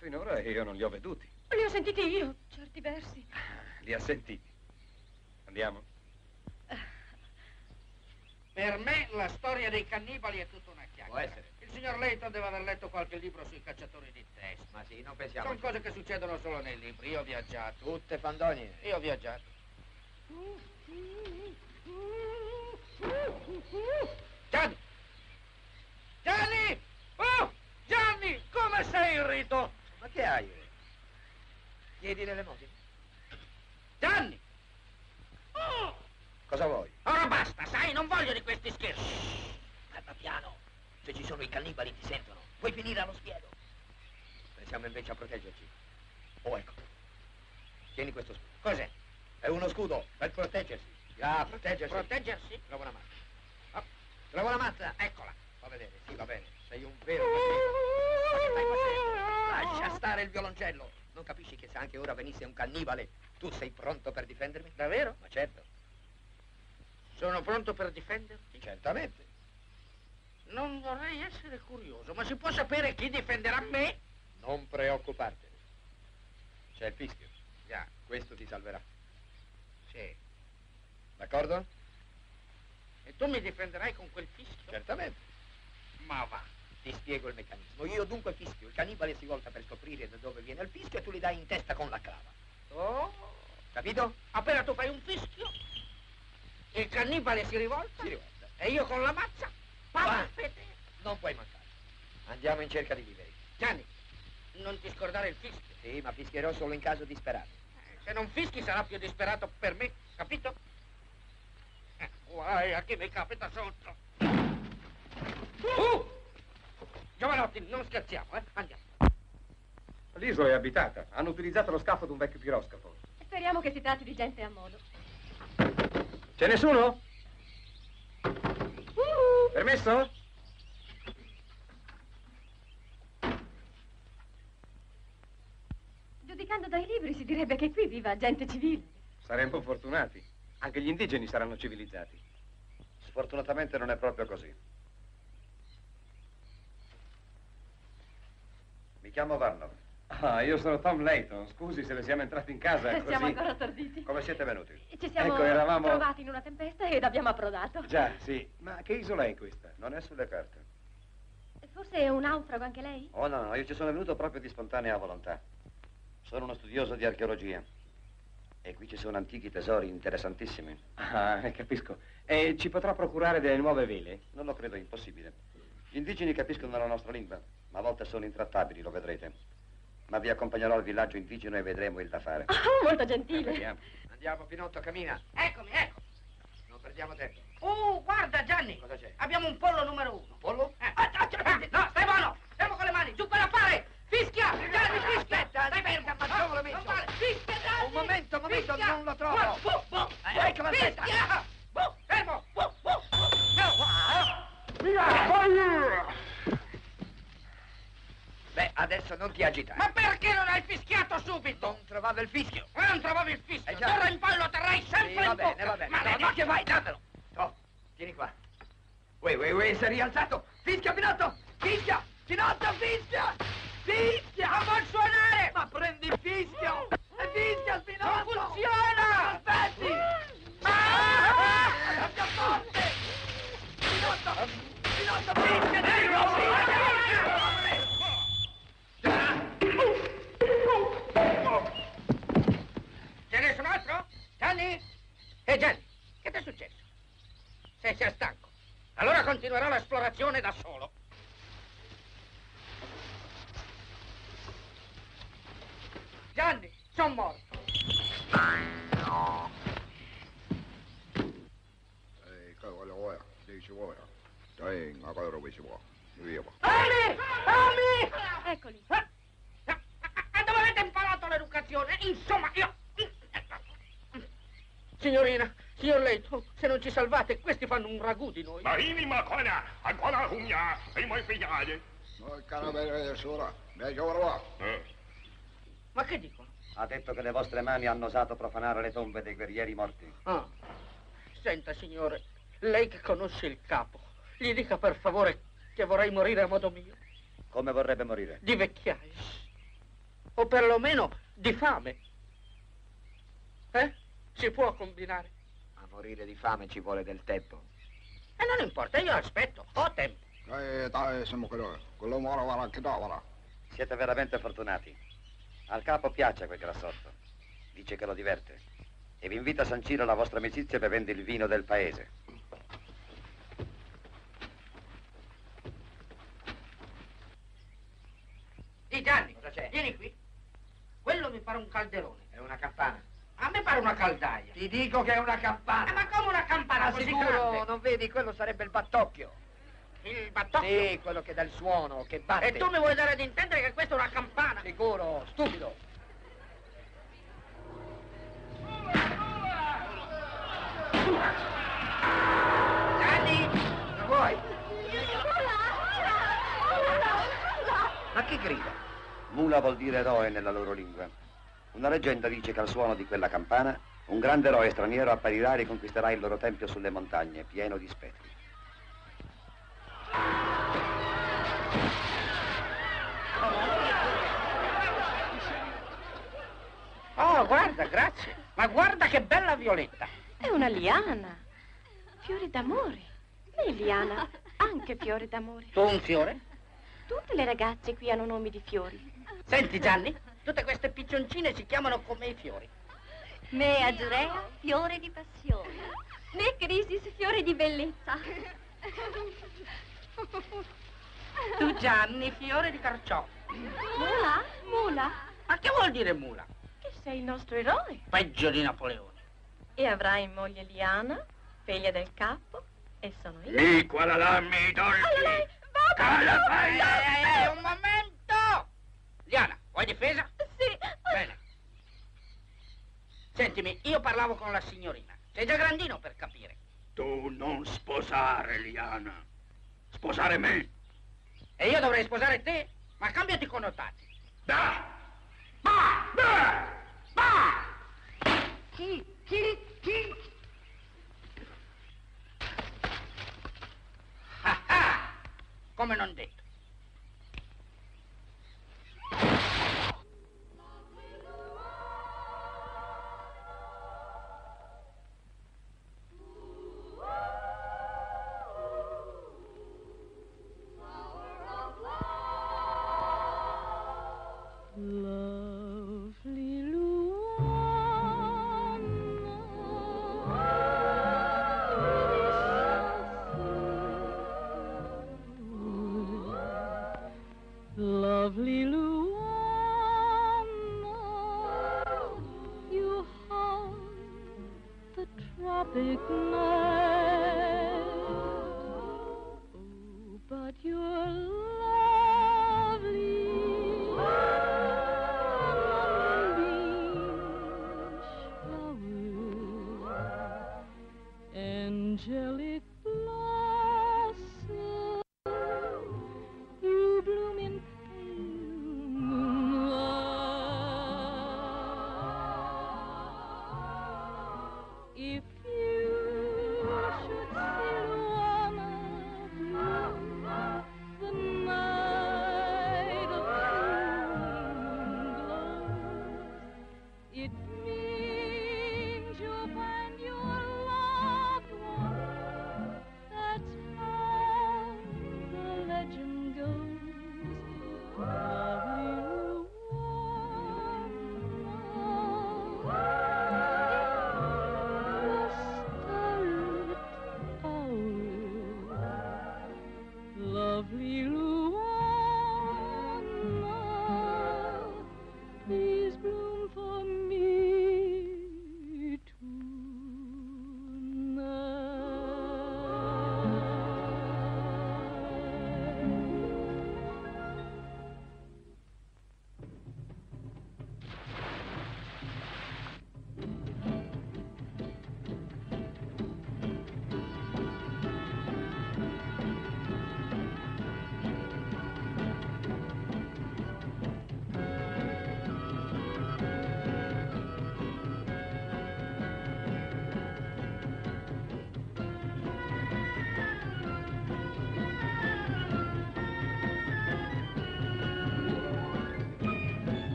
Finora io non li ho veduti. Li ho sentiti io, certi versi. Li ha sentiti. Andiamo? Per me la storia dei cannibali è tutta una chiacchiera. Può essere. Il signor Layton deve aver letto qualche libro sui cacciatori di testa. Ma sì, non pensiamo. Sono cose che succedono solo nei libri. Io ho viaggiato. Tutte fandonie. Io ho viaggiato. Gianni! Gianni! Oh! Gianni! Come sei irrito? Ma che hai? Chiedi l'elemosina? Gianni! Oh! Cosa vuoi? Ora basta, sai, non voglio di questi scherzi. Parla piano. Se ci sono i cannibali ti sentono. Puoi finire allo spiedo. Pensiamo invece a proteggerci. Oh, ecco. Tieni questo scudo. Cos'è? È uno scudo per proteggersi. Ah, proteggersi. Proteggersi? Trova una mazza. Ah, trova una mazza. Eccola. Vedere, sì, va bene. Sei un vero cattivo. Ma che stai facendo? Lascia stare il violoncello. Non capisci che se anche ora venisse un cannibale, tu sei pronto per difendermi? Davvero? Ma certo, Sono pronto per difenderti? certamente. Non vorrei essere curioso, ma si può sapere chi difenderà me? Non preoccupartene. C'è il fischio. Già, Questo ti salverà. sì. D'accordo? E tu mi difenderai con quel fischio? Certamente. Ma va. Ti spiego il meccanismo. Io dunque fischio. Il cannibale si volta per scoprire da dove viene il fischio e tu gli dai in testa con la clava. Oh, Capito? appena tu fai un fischio, il cannibale si rivolta Si rivolta. e io con la mazza, paffete. Non puoi mancare. Andiamo in cerca di viveri. Gianni, non ti scordare il fischio. Sì, ma fischierò solo in caso disperato. Eh, Se non fischi sarà più disperato per me, capito? Eh, guai, a chi mi capita sotto. Uh! Giovanotti, non scherziamo, eh? Andiamo. L'isola è abitata. Hanno utilizzato lo scafo di un vecchio piroscafo. Speriamo che si tratti di gente a modo. C'è nessuno? Permesso? Giudicando dai libri si direbbe che qui viva gente civile. Saremmo fortunati. Anche gli indigeni saranno civilizzati. Sfortunatamente non è proprio così. Mi chiamo Varnum. Ah, io sono Tom Layton. Scusi se le siamo entrati in casa così. Siamo ancora attorditi. Come siete venuti? Ci siamo Ecco, eravamo- trovati in una tempesta ed abbiamo approdato. Già, sì. Ma che isola è questa? Non è sulle carte. Forse è un naufrago anche lei? Oh no, no, io ci sono venuto proprio di spontanea volontà. Sono uno studioso di archeologia. E qui ci sono antichi tesori interessantissimi. Ah, eh, capisco. E ci potrà procurare delle nuove vele? Non lo credo impossibile. Gli indigeni capiscono la nostra lingua, ma a volte sono intrattabili, lo vedrete. Ma vi accompagnerò al villaggio indigeno e vedremo il da fare. Oh, molto gentile. Vediamo. Andiamo, Pinotto, cammina. Eccomi, ecco. Non perdiamo tempo. Oh, guarda Gianni. Cosa c'è? Abbiamo un pollo numero uno. Pollo? Eh, ah, ah, ah, no, stai buono. Stiamo con le mani. Giù quella fare. Fischia. Gianni, fischia. Aspetta, Stai fermo. ma dove messo? Non vale. Fischia, Gianni. Un momento, un momento, Fischia. non lo trovo. Bu, bu, bu. Eh, ecco, aspetta. Fischia. Bu, fermo. Bu, bu. No. Beh, adesso non ti agitare. Ma perché non hai fischiato subito? Non trovavo il fischio. Ma non trovavi il fischio. Eh. D'ora in poi lo terrai sempre Sì, va bene, bocca. va bene. No, Maledetto. no, che vai, dammelo. Oh, tieni qua. Uè, uè, uè, sei rialzato. Fischia, Pinotto. Fischia. Pinotto, fischia. Fischia. Non vuol suonare. Ma prendi il fischio. E fischia, il Pinotto. Non funziona. Aspetti. L'esplorazione da solo. Gianni, sono morto. Ei, kaivale vaja, ei se vaja. Ta ei, aga ei ole see vaja. Viiva. Ami! Ami! Eccoli. E dove avete imparato l'educazione? Insomma, io... Signorina, signor Leito, se non ci salvate, questi fanno un ragù di noi. Mahini makona, ancora humya, ei moi figliali. Noi caravere sora, me giovava. Ma che dicono? Ha detto che le vostre mani hanno osato profanare le tombe dei guerrieri morti. Ah. Senta, signore, lei che conosce il capo, gli dica per favore che vorrei morire a modo mio, Come vorrebbe morire? di vecchiaia. O perlomeno di fame. Eh? Si può combinare. A morire di fame ci vuole del tempo. E non importa, io aspetto, ho tempo. Ei, tai siamo quello. Quello muore vara che davara. Siete veramente fortunati. Al capo piace quel grassotto. Dice che lo diverte. E vi invita a sancire la vostra amicizia bevendo il vino del paese. Di Gianni, Cosa c'è? vieni qui. Quello mi pare un calderone. È una campana. A me pare una caldaia. Ti dico che è una Eh, campana. ma come una campana Ma così sicuro, grande? non vedi? Quello sarebbe il battocchio. Il battocchio? Sì, quello che dà il suono, che batte. E tu mi vuoi dare ad intendere che questa è una campana? Sicuro, stupido. Gianni! Che vuoi? Ma che grida? Mula vuol dire eroe nella loro lingua. Una leggenda dice che al suono di quella campana un grande eroe straniero apparirà e riconquisterà il loro tempio sulle montagne, pieno di spettri. Oh, guarda, grazie. Ma guarda che bella violetta. È una liana. Fiori d'amore. E liana, anche fiori d'amore. Tu un fiore? Tutte le ragazze qui hanno nomi di fiori. Senti, Gianni, tutte queste piccioncine si chiamano come i fiori. Me Azurea, fiore di passione. Me Crisis, fiore di bellezza. Tu, Gianni, fiore di carciofo. Mula, mula, Ma che vuol dire mula? che sei il nostro eroe. Peggio di Napoleone. E avrai in moglie Liana, figlia del capo, e sono io. Mi quala la mi dolci. Allora, Cala, va, vai, va, un momento! Liana, vuoi difesa? Sì. Bene. Sentimi, io parlavo con la signorina. Sei già grandino per capire. Tu non sposare, Liana. Sposare me. E io dovrei sposare te? Ma cambiati i connotati. Da. Ba. Da. Ba. Chi? Chi? Chi? Ah ah! Come non detto.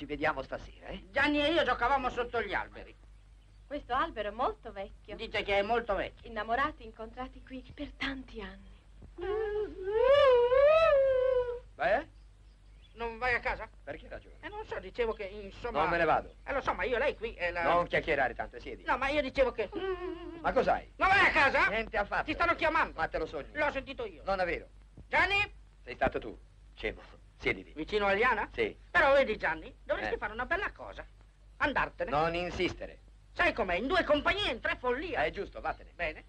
Ci vediamo stasera, eh? Gianni e io giocavamo sotto gli alberi. Questo albero è molto vecchio. Dice che è molto vecchio. Innamorati incontrati qui per tanti anni. Beh? Non vai a casa? Per che ragione? Eh, non so, dicevo che insomma... Non me ne vado. Eh, lo so, ma io lei qui è la... Non chiacchierare tanto, siedi. No, ma io dicevo che... Ma cos'hai? Ma vai a casa? Niente affatto. Ti stanno chiamando. Ma te lo sogni. L'ho sentito io. Non è vero. Gianni? Sei stato tu. Scemo. Siediti. Vicino a Liana? Sì. Però vedi, Gianni, dovresti Eh. fare una bella cosa. Andartene. Non insistere. Sai com'è? In due compagnie, in tre follia. È giusto, vattene. Bene.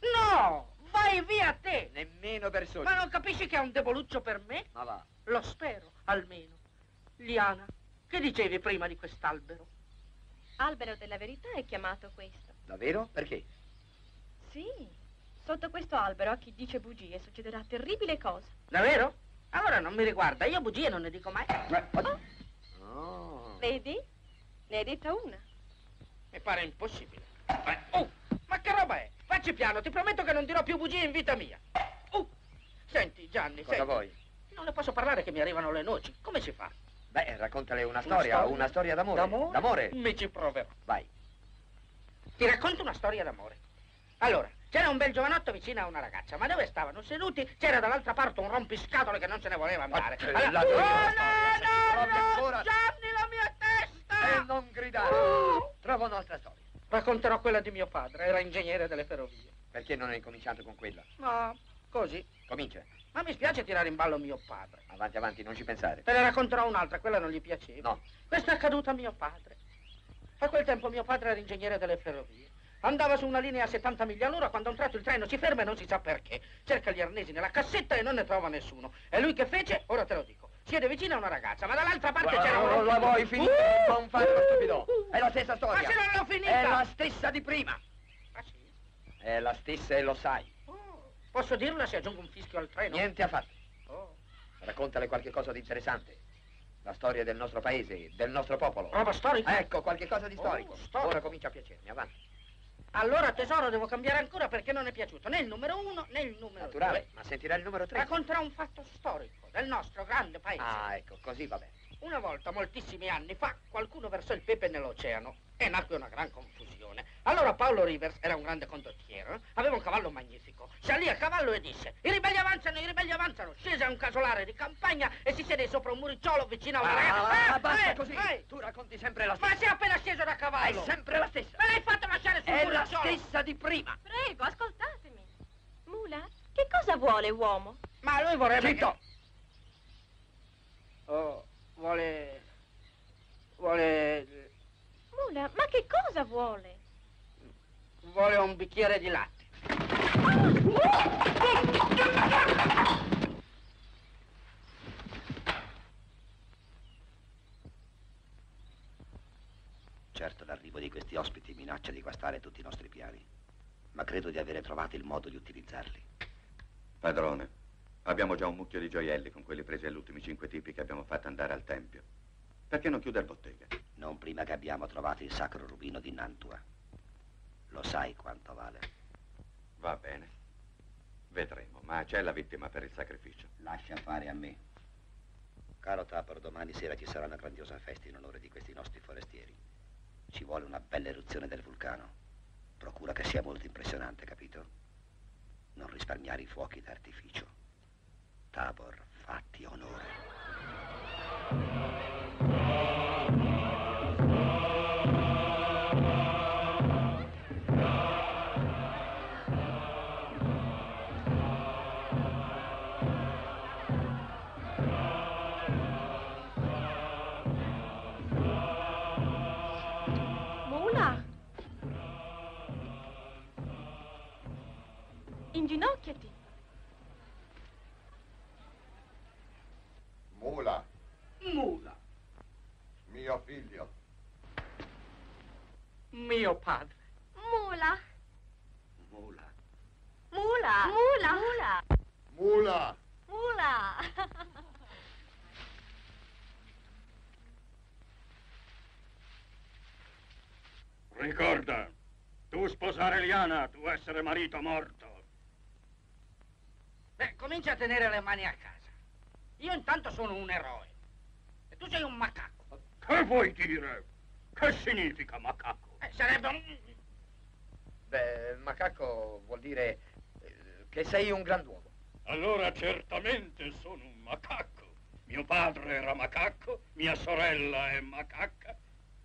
No! Vai via te! Nemmeno per sogni. Ma non capisci che è un deboluccio per me? Ma va. Lo spero, almeno. Liana, che dicevi prima di quest'albero? Albero della verità è chiamato questo. Davvero? Perché? Sì, sotto questo albero a chi dice bugie succederà terribile cosa. Davvero? Allora non mi riguarda, io bugie non ne dico mai. Oh. Vedi? Ne hai detta una. Mi pare impossibile. Eh, oh, ma che roba è? Facci piano, ti prometto che non dirò più bugie in vita mia. Oh, senti Gianni, Cosa senti. vuoi? Non ne posso parlare che mi arrivano le noci. Come si fa? Beh, raccontale una storia, una storia d'amore. D'amore? D'amore? Mi ci proverò. Vai. Ti racconto una storia d'amore. Allora, c'era un bel giovanotto vicino a una ragazza, ma dove stavano seduti c'era dall'altra parte un rompiscatole che non se ne voleva andare. Allora- Oh, storia, no, no, no, ancora- Gianni, la mia testa! E non gridare. Trova un'altra storia. Racconterò quella di mio padre, era ingegnere delle ferrovie. Perché non hai cominciato con quella? Ma così. Comincia. Ma mi spiace tirare in ballo mio padre. Avanti, avanti, non ci pensare. Te ne racconterò un'altra, quella non gli piaceva. No. Questo è accaduto a mio padre. A quel tempo mio padre era ingegnere delle ferrovie. Andava su una linea a 70 miglia all'ora quando a un tratto il treno si ferma e non si sa perché. Cerca gli arnesi nella cassetta e non ne trova nessuno. E lui che fece? Ora te lo dico. Siede vicino a una ragazza, ma dall'altra parte c'era un... non la vuoi finire? Non fare lo stupido. È la stessa storia. Ma se non l'ho finita! È la stessa di prima. Ah, sì? È la stessa e lo sai. Oh, Posso dirla se aggiungo un fischio al treno? Niente affatto. Oh. Raccontale qualche cosa di interessante. La storia del nostro paese, del nostro popolo. Roba storica? Ecco, qualche cosa di Oh, storico. storico. Ora comincia a piacermi, avanti. Allora, tesoro, devo cambiare ancora perché non è piaciuto né il numero uno né il numero Naturale, due. ma sentirà il numero 3. Racconterò un fatto storico del nostro grande paese. Ah, ecco, così va bene. Una volta, moltissimi anni fa, qualcuno versò il pepe nell'oceano e nacque una gran confusione. Allora Paolo Rivers era un grande condottiero, aveva un cavallo magnifico. Salì a cavallo e disse: I ribelli avanzano, i ribelli avanzano. Scese a un casolare di campagna e si siede sopra un muricciolo vicino a una ragazza. Ah, Eh, basta eh, così. eh. Tu racconti sempre la Ma stessa. sei appena sceso da cavallo! È sempre la stessa. Me l'hai fatto lasciare sul È la muricciolo! stessa di prima. Prego, ascoltatemi. Mula, che cosa vuole uomo? Ma lui vorrebbe. Zitto. che- Oh, vuole. vuole. Mula, ma che cosa vuole? vuole un bicchiere di latte. Certo, l'arrivo di questi ospiti minaccia di guastare tutti i nostri piani, ma credo di avere trovato il modo di utilizzarli. Padrone, abbiamo già un mucchio di gioielli con quelli presi agli ultimi cinque tipi che abbiamo fatto andare al tempio. Perché non chiudere bottega? Non prima che abbiamo trovato il sacro rubino di Nantua. Lo sai quanto vale. Va bene. Vedremo, ma c'è la vittima per il sacrificio. Lascia fare a me. Caro Tabor, domani sera ci sarà una grandiosa festa in onore di questi nostri forestieri. Ci vuole una bella eruzione del vulcano. Procura che sia molto impressionante, capito? Non risparmiare i fuochi d'artificio. Tabor, fatti onore. Padre. Mula! Mula. Mula! Mula! Mula! Mula, Mula! Ricorda, tu sposare Liana, tu essere marito morto. Beh, comincia a tenere le mani a casa. Io intanto sono un eroe. E tu sei un macaco. Che vuoi dire? Che significa macaco? Eh, sarebbe un... Beh, macaco vuol dire eh, che sei un grand'uomo. Allora certamente sono un macaco. Mio padre era macaco, mia sorella è macaca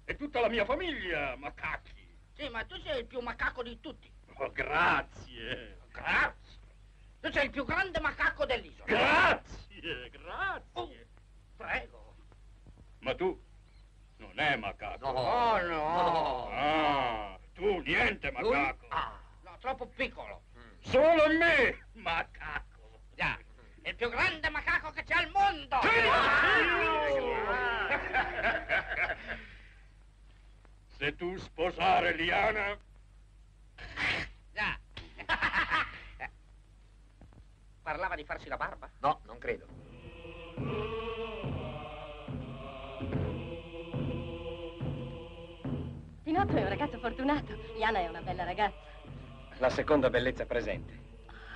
e tutta la mia famiglia macachi. Sì, ma tu sei il più macaco di tutti. Oh, grazie. Grazie. Tu sei il più grande macaco dell'isola. Grazie, grazie. Oh, prego. Ma tu non è macaco. Oh, no. Ah, tu niente macaco. Ah, no, troppo piccolo. Solo me, macaco. Già, il più grande macaco che c'è al mondo. Se tu sposare Liana, Già. Parlava di farsi la barba? No, non credo. Tinotto è un ragazzo fortunato. Liana è una bella ragazza. La seconda bellezza presente.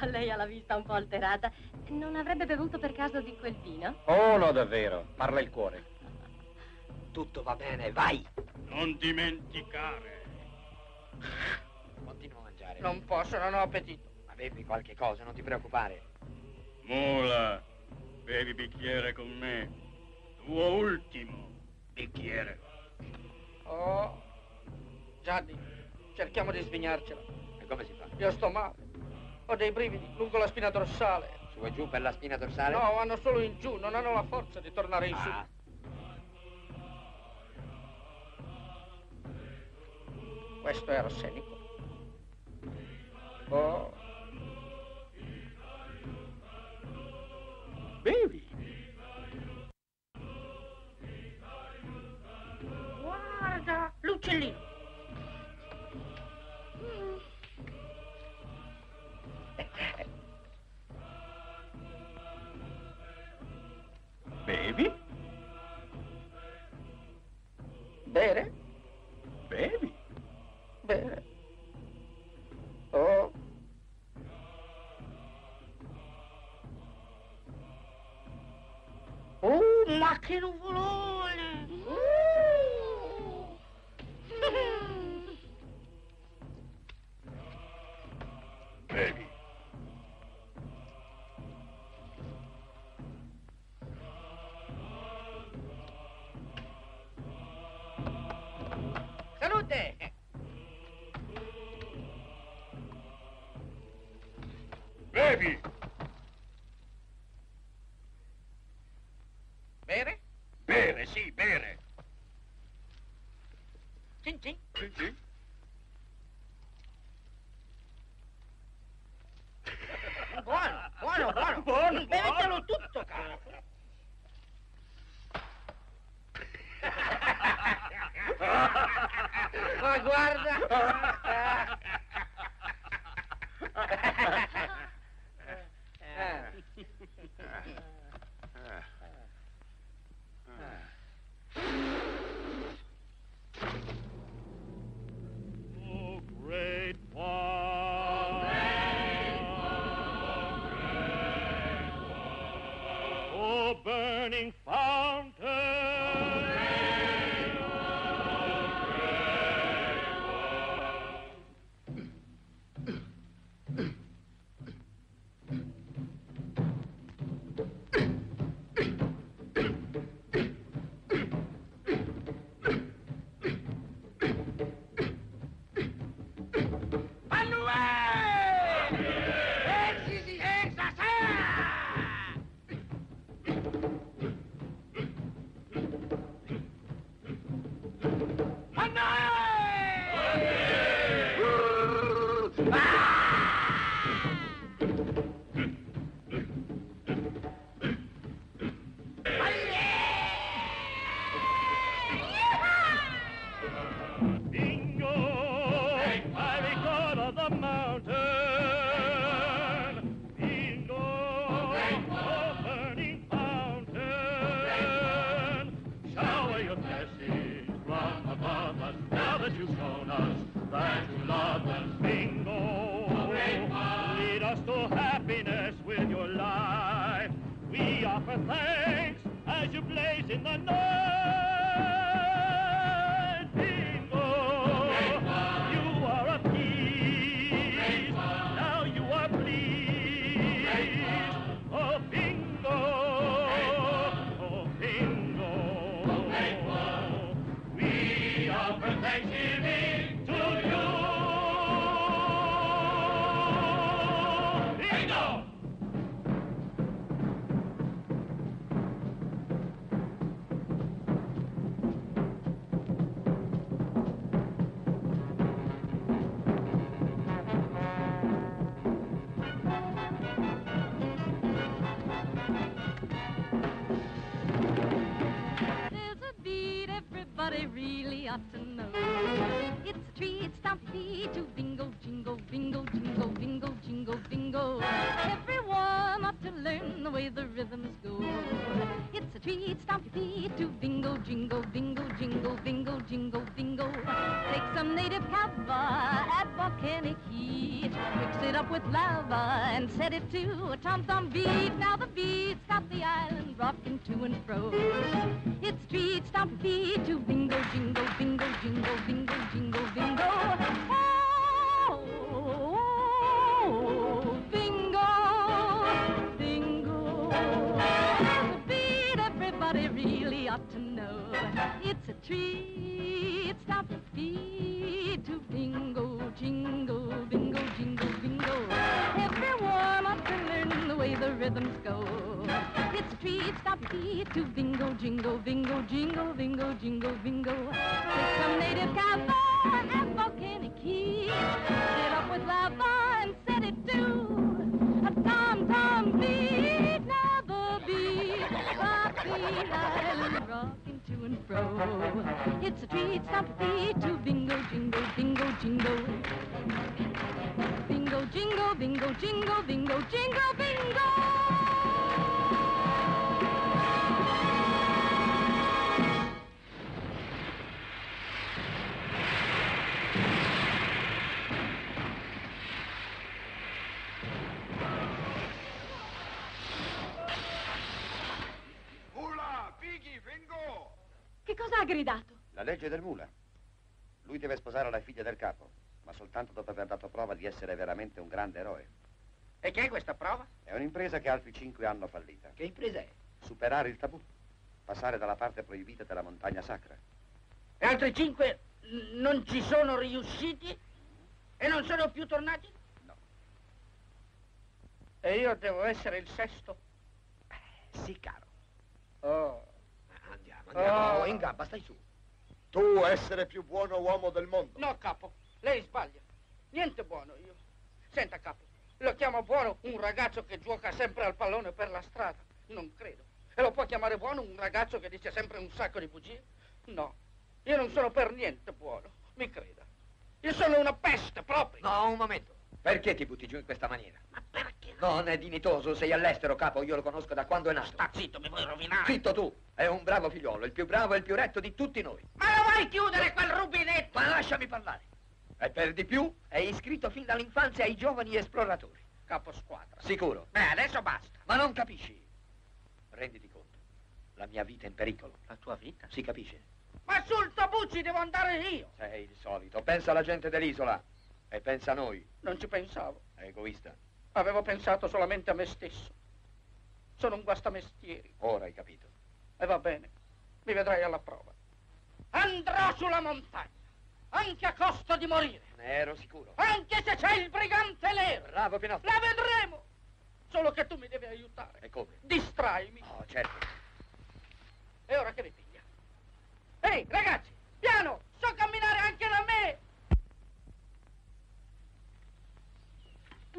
Lei ha la vista un po' alterata. Non avrebbe bevuto per caso di quel vino? Oh, no, davvero. Parla il cuore. Tutto va bene, vai. non dimenticare. Continua a mangiare. Non posso, non ho appetito. Ma bevi qualche cosa, non ti preoccupare. Mula, bevi bicchiere con me. Tuo ultimo bicchiere. Oh, Gianni, cerchiamo di svignarcela. E come si fa? Io sto male. Ho dei brividi lungo la spina dorsale. Su e giù per la spina dorsale? No, vanno solo in giù, non hanno la forza di tornare in su. Ah. Questo è arsenico. Oh. Bevi. Guarda, l'uccellino. Oh, ma che do, do. To and fro. It's a treat, stomp beat to bingo, jingle, bingo, jingle. Bingo, jingle, bingo, jingle, bingo, jingle, bingo. Ula, Piggy, vengo! Che cosa ha gridato? La legge del mula. Lui deve sposare la figlia del capo, ma soltanto dopo aver dato prova di essere veramente un grande eroe. E che è questa prova? È un'impresa che altri cinque hanno fallita. Che impresa è? Superare il tabù. Passare dalla parte proibita della montagna sacra. E altri cinque non ci sono riusciti? E non sono più tornati? No. E io devo essere il sesto? Sì, caro. Oh. Andiamo, andiamo. Oh. In gamba, stai su. Tu essere più buono uomo del mondo. No, capo, lei sbaglia. Niente buono io. Senta, capo, lo chiamo buono un ragazzo che gioca sempre al pallone per la strada? Non credo. E lo può chiamare buono un ragazzo che dice sempre un sacco di bugie? No, io non sono per niente buono, mi creda. Io sono una peste proprio. No, un momento. Perché ti butti giù in questa maniera? Ma perché? Non è dignitoso, sei all'estero, capo, io lo conosco da quando è nato. Sta zitto, mi vuoi rovinare? Zitto tu, è un bravo figliolo, il più bravo e il più retto di tutti noi. Ma lo vuoi chiudere quel rubinetto? Ma lasciami parlare. E per di più è iscritto fin dall'infanzia ai giovani esploratori. Capo squadra. Sicuro. Beh, adesso basta. Ma non capisci? Renditi conto, la mia vita è in pericolo. La tua vita? Si capisce? Ma sul Tabucci devo andare io. Sei il solito. Pensa alla gente dell'isola e pensa a noi. Non ci pensavo. È egoista. Avevo pensato solamente a me stesso. Sono un guastamestieri. Ora hai capito. E va bene, mi vedrai alla prova. Andrò sulla montagna, anche a costo di morire. Ne ero sicuro. Anche se c'è il brigante nero. Bravo Pinocchio. La vedremo. Solo che tu mi devi aiutare. E come? Distraimi. Oh, certo. E ora che mi piglia? Ehi, ragazzi, piano, so camminare anche da me.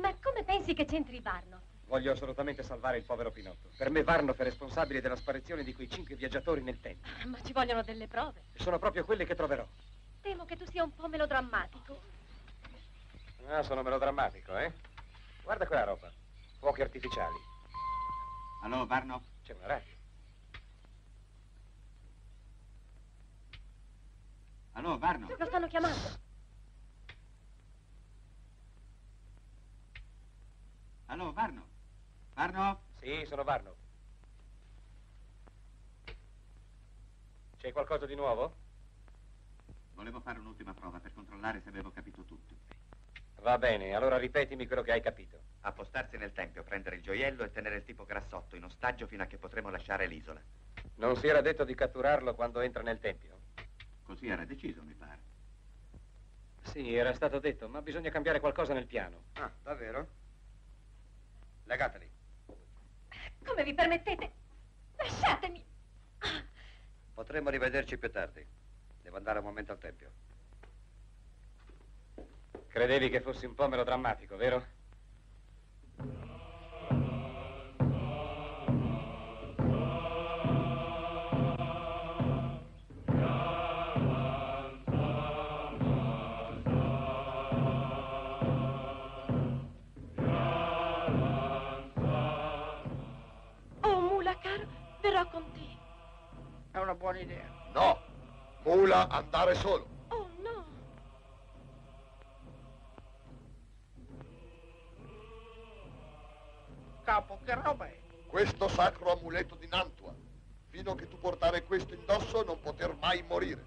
Ma come pensi che c'entri Varno? Voglio assolutamente salvare il povero Pinotto. Per me Varnoff è responsabile della sparizione di quei cinque viaggiatori nel tempo. Ma ci vogliono delle prove. E sono proprio quelle che troverò. Temo che tu sia un po' melodrammatico. Ah, sono melodrammatico, eh? Guarda quella roba. Fuochi artificiali. Allora, Varnoff? C'è una radio. Allora, Varnoff? Lo stanno chiamando. Allora, Varnoff? Varnoff? Sì, sono Varno. C'è qualcosa di nuovo? Volevo fare un'ultima prova per controllare se avevo capito tutto. Va bene, allora ripetimi quello che hai capito. Appostarsi nel tempio, prendere il gioiello e tenere il tipo grassotto in ostaggio fino a che potremo lasciare l'isola. Non si era detto di catturarlo quando entra nel tempio? Così era deciso, mi pare. Sì, era stato detto, ma bisogna cambiare qualcosa nel piano. Ah, davvero? Legateli. Come vi permettete? Lasciatemi! Potremmo rivederci più tardi. Devo andare un momento al tempio. Credevi che fossi un po' melodrammatico, vero? Una buona idea. No, Mula andare solo. Oh, no. Capo, che roba è? Questo sacro amuleto di Nantua. Fino a che tu portare questo indosso non poter mai morire.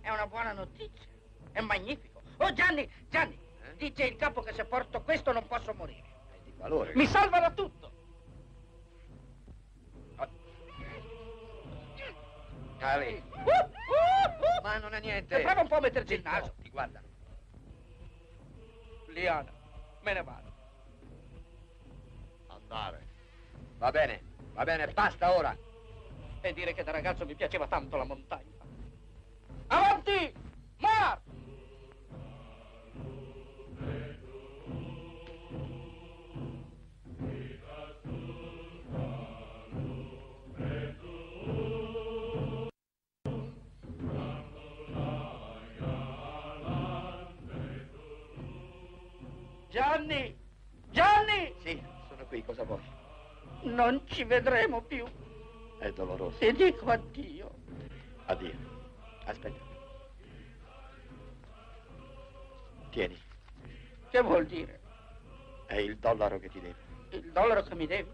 È una buona notizia. È magnifico. Oh, Gianni, Gianni, dice il capo che se porto questo non posso morire. Di valore. Mi salva da tutto. Ali. Uh, uh, uh. Ma non è niente. E prova un po' a metterci il naso. Ti guarda. Liana, me ne vado. Andare. Va bene, va bene, basta ora. E dire che da ragazzo mi piaceva tanto la montagna. Avanti! Mar! Gianni! Gianni! Sì, sono qui, cosa vuoi? Non ci vedremo più. È doloroso. Ti dico addio. Addio. Aspetta. Tieni, Che vuol dire? è il dollaro che ti devo. Il dollaro che mi devi?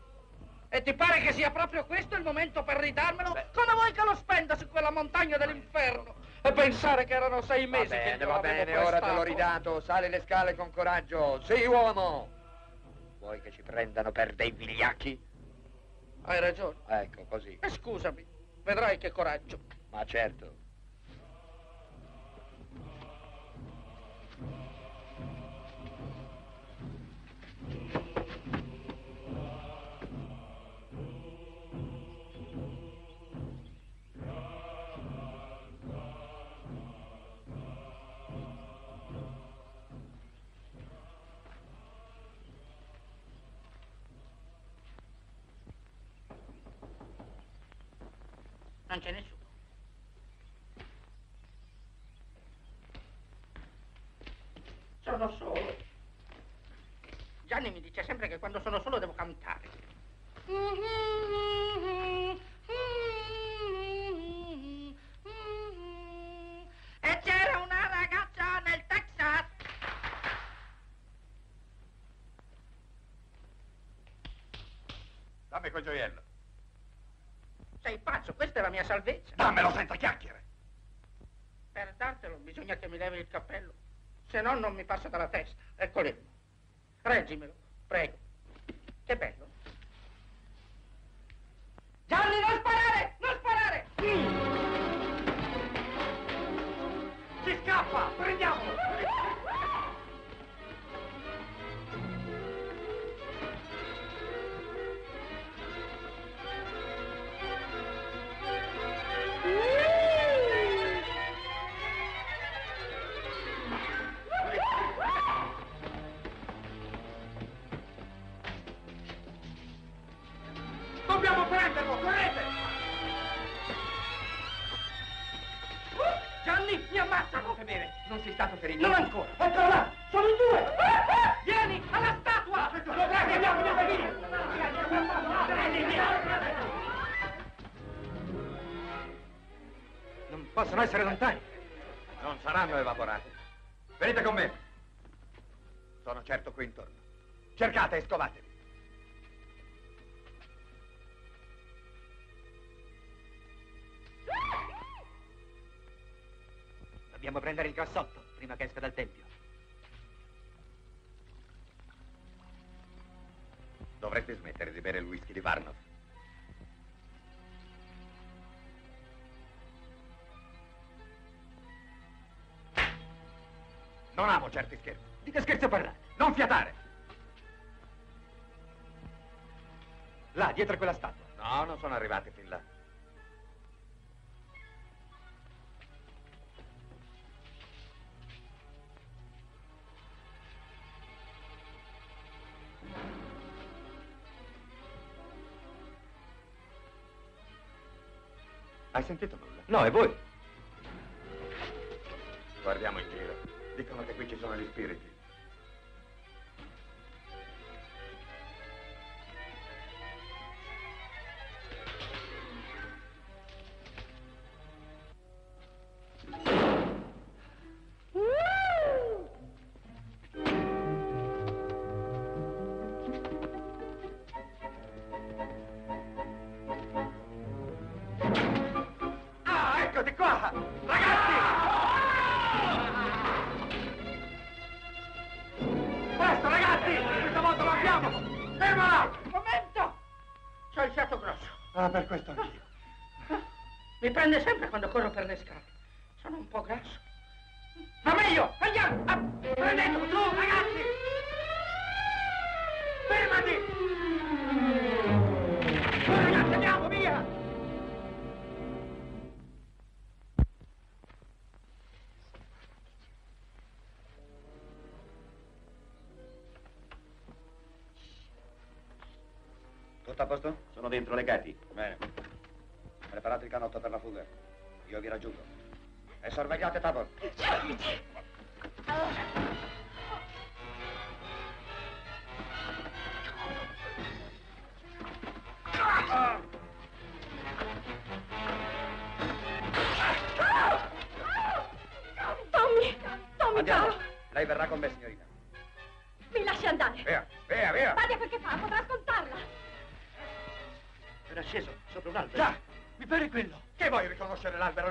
E ti pare che sia proprio questo il momento per ridarmelo? Come vuoi che lo spenda su quella montagna dell'inferno? E pensare che erano sei Va mesi che bene, va bene, ora te l'ho ridato. Sali le scale con coraggio. Sì, uomo. Vuoi che ci prendano per dei vigliacchi? Hai ragione. Ecco, così. E scusami, vedrai che coraggio. Ma certo. Non c'è nessuno. Sono solo. Gianni mi dice sempre che quando sono solo devo cantare. E c'era una ragazza nel Texas. Dammi quel gioiello. Sei pazzo, questa è la mia salvezza. Dammelo senza chiacchiere. Per dartelo bisogna che mi levi il cappello, se no non mi passa dalla testa. Ecco lì. Reggimelo, prego. Che bello. Ammazzano! bene, non sei stato ferito. Non ancora! Eccolo là! Sono in due! Vieni, alla statua! Dov'è andiamo, andiamo Non possono essere lontani. Non saranno evaporati. Venite con me. Sono certo qui intorno. Cercate e scovatevi. Dobbiamo prendere il grassotto prima che esca dal tempio. Dovreste smettere di bere il whisky di Varnov. Non amo certi scherzi. Di che scherzo parlate? Non fiatare! Là, dietro quella statua. No, non sono arrivati fin là. Hai sentito nulla? No, e voi? Guardiamo in giro. Dicono che qui ci sono gli spiriti. Prende sempre quando corro per le scale. Sono un po' grasso. Ma meglio! Andiamo! Ah, prendetelo, su, ragazzi! Fermati! Su, ragazzi, andiamo, via! Tutto a posto? Sono dentro legati. Bene. Preparate il canotto per la fuga. Io vi raggiungo. E sorvegliate Tabor. Tommy! Vuoi riconoscere l'albero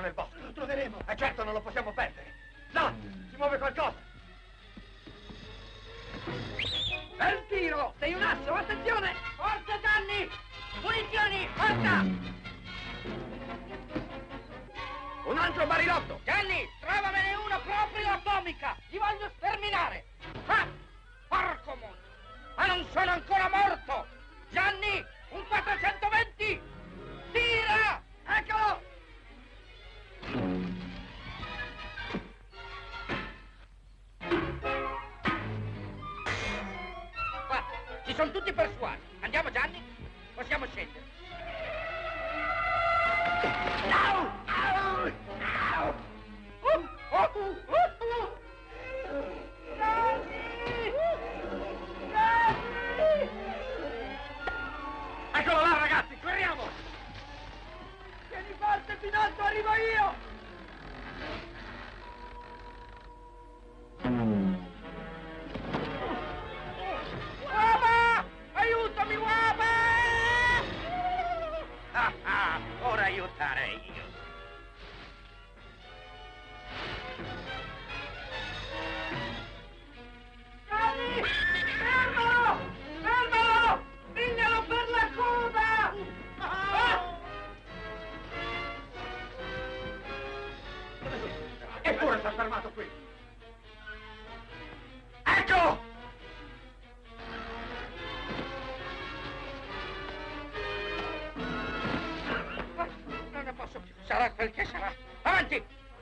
quel che sarà. Avanti!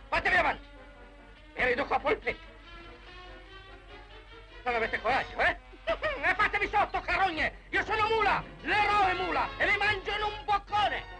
Fatevi avanti! Vi riduco a polpette. Non avete coraggio, eh? E fatevi sotto, carogne! Io sono Mula, l'eroe Mula, e vi mangio in un boccone!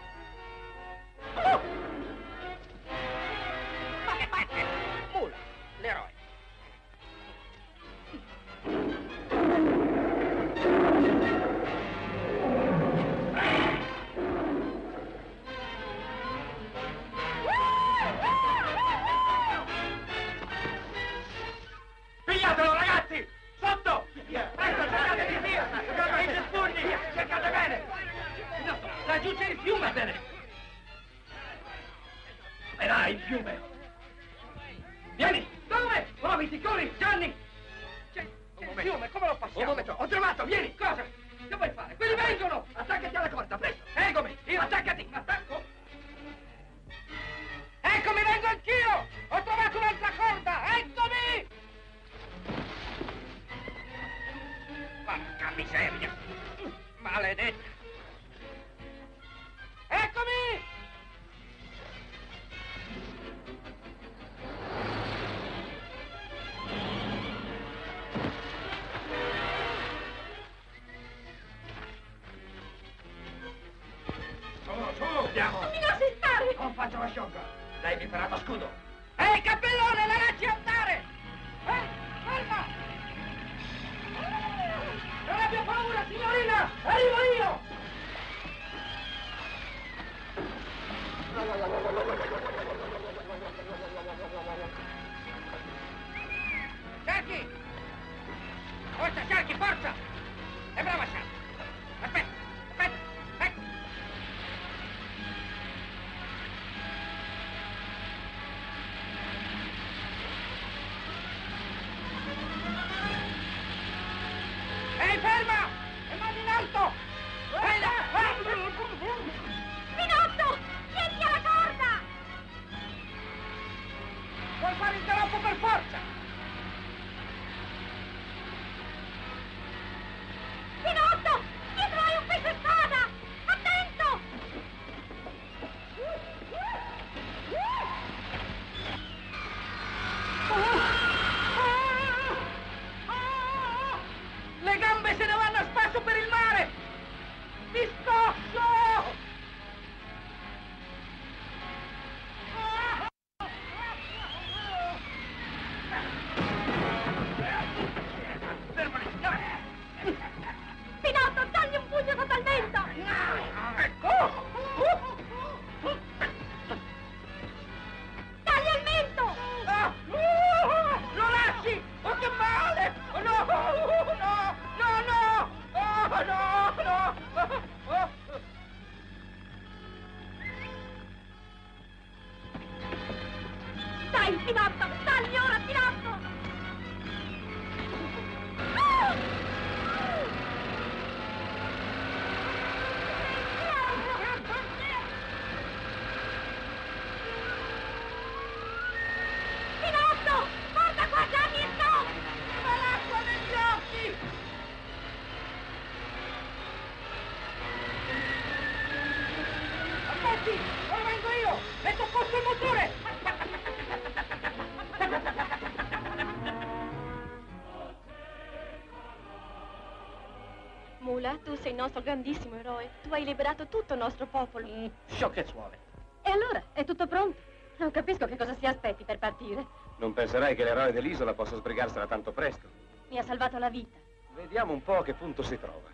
Nostro grandissimo eroe. Tu hai liberato tutto il nostro popolo. Sciocchezzuole. E allora? È tutto pronto? Non capisco che cosa si aspetti per partire. Non penserai che l'eroe dell'isola possa sbrigarsela tanto presto. Mi ha salvato la vita. Vediamo un po' a che punto si trova.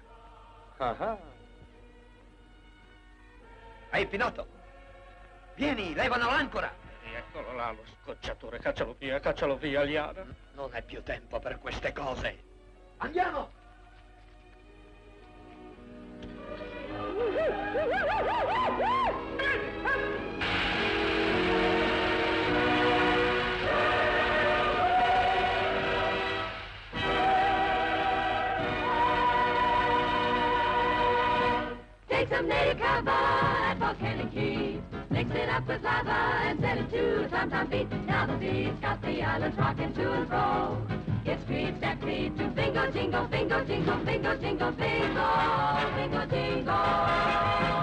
Ah ah. Ehi, Pinotto! Vieni, levano l'ancora! Eccolo là, lo scocciatore. Caccialo via, caccialo via, Liana. Non è più tempo per queste cose. Andiamo! Take some native cava at volcanic heat. Mix it up with lava and set it to tom-tom beat. Now the beat's got the islands rocking to and fro. It's creep, step, creep to bingo, jingle, bingo, jingle, bingo, jingle, bingo, bingo, jingle.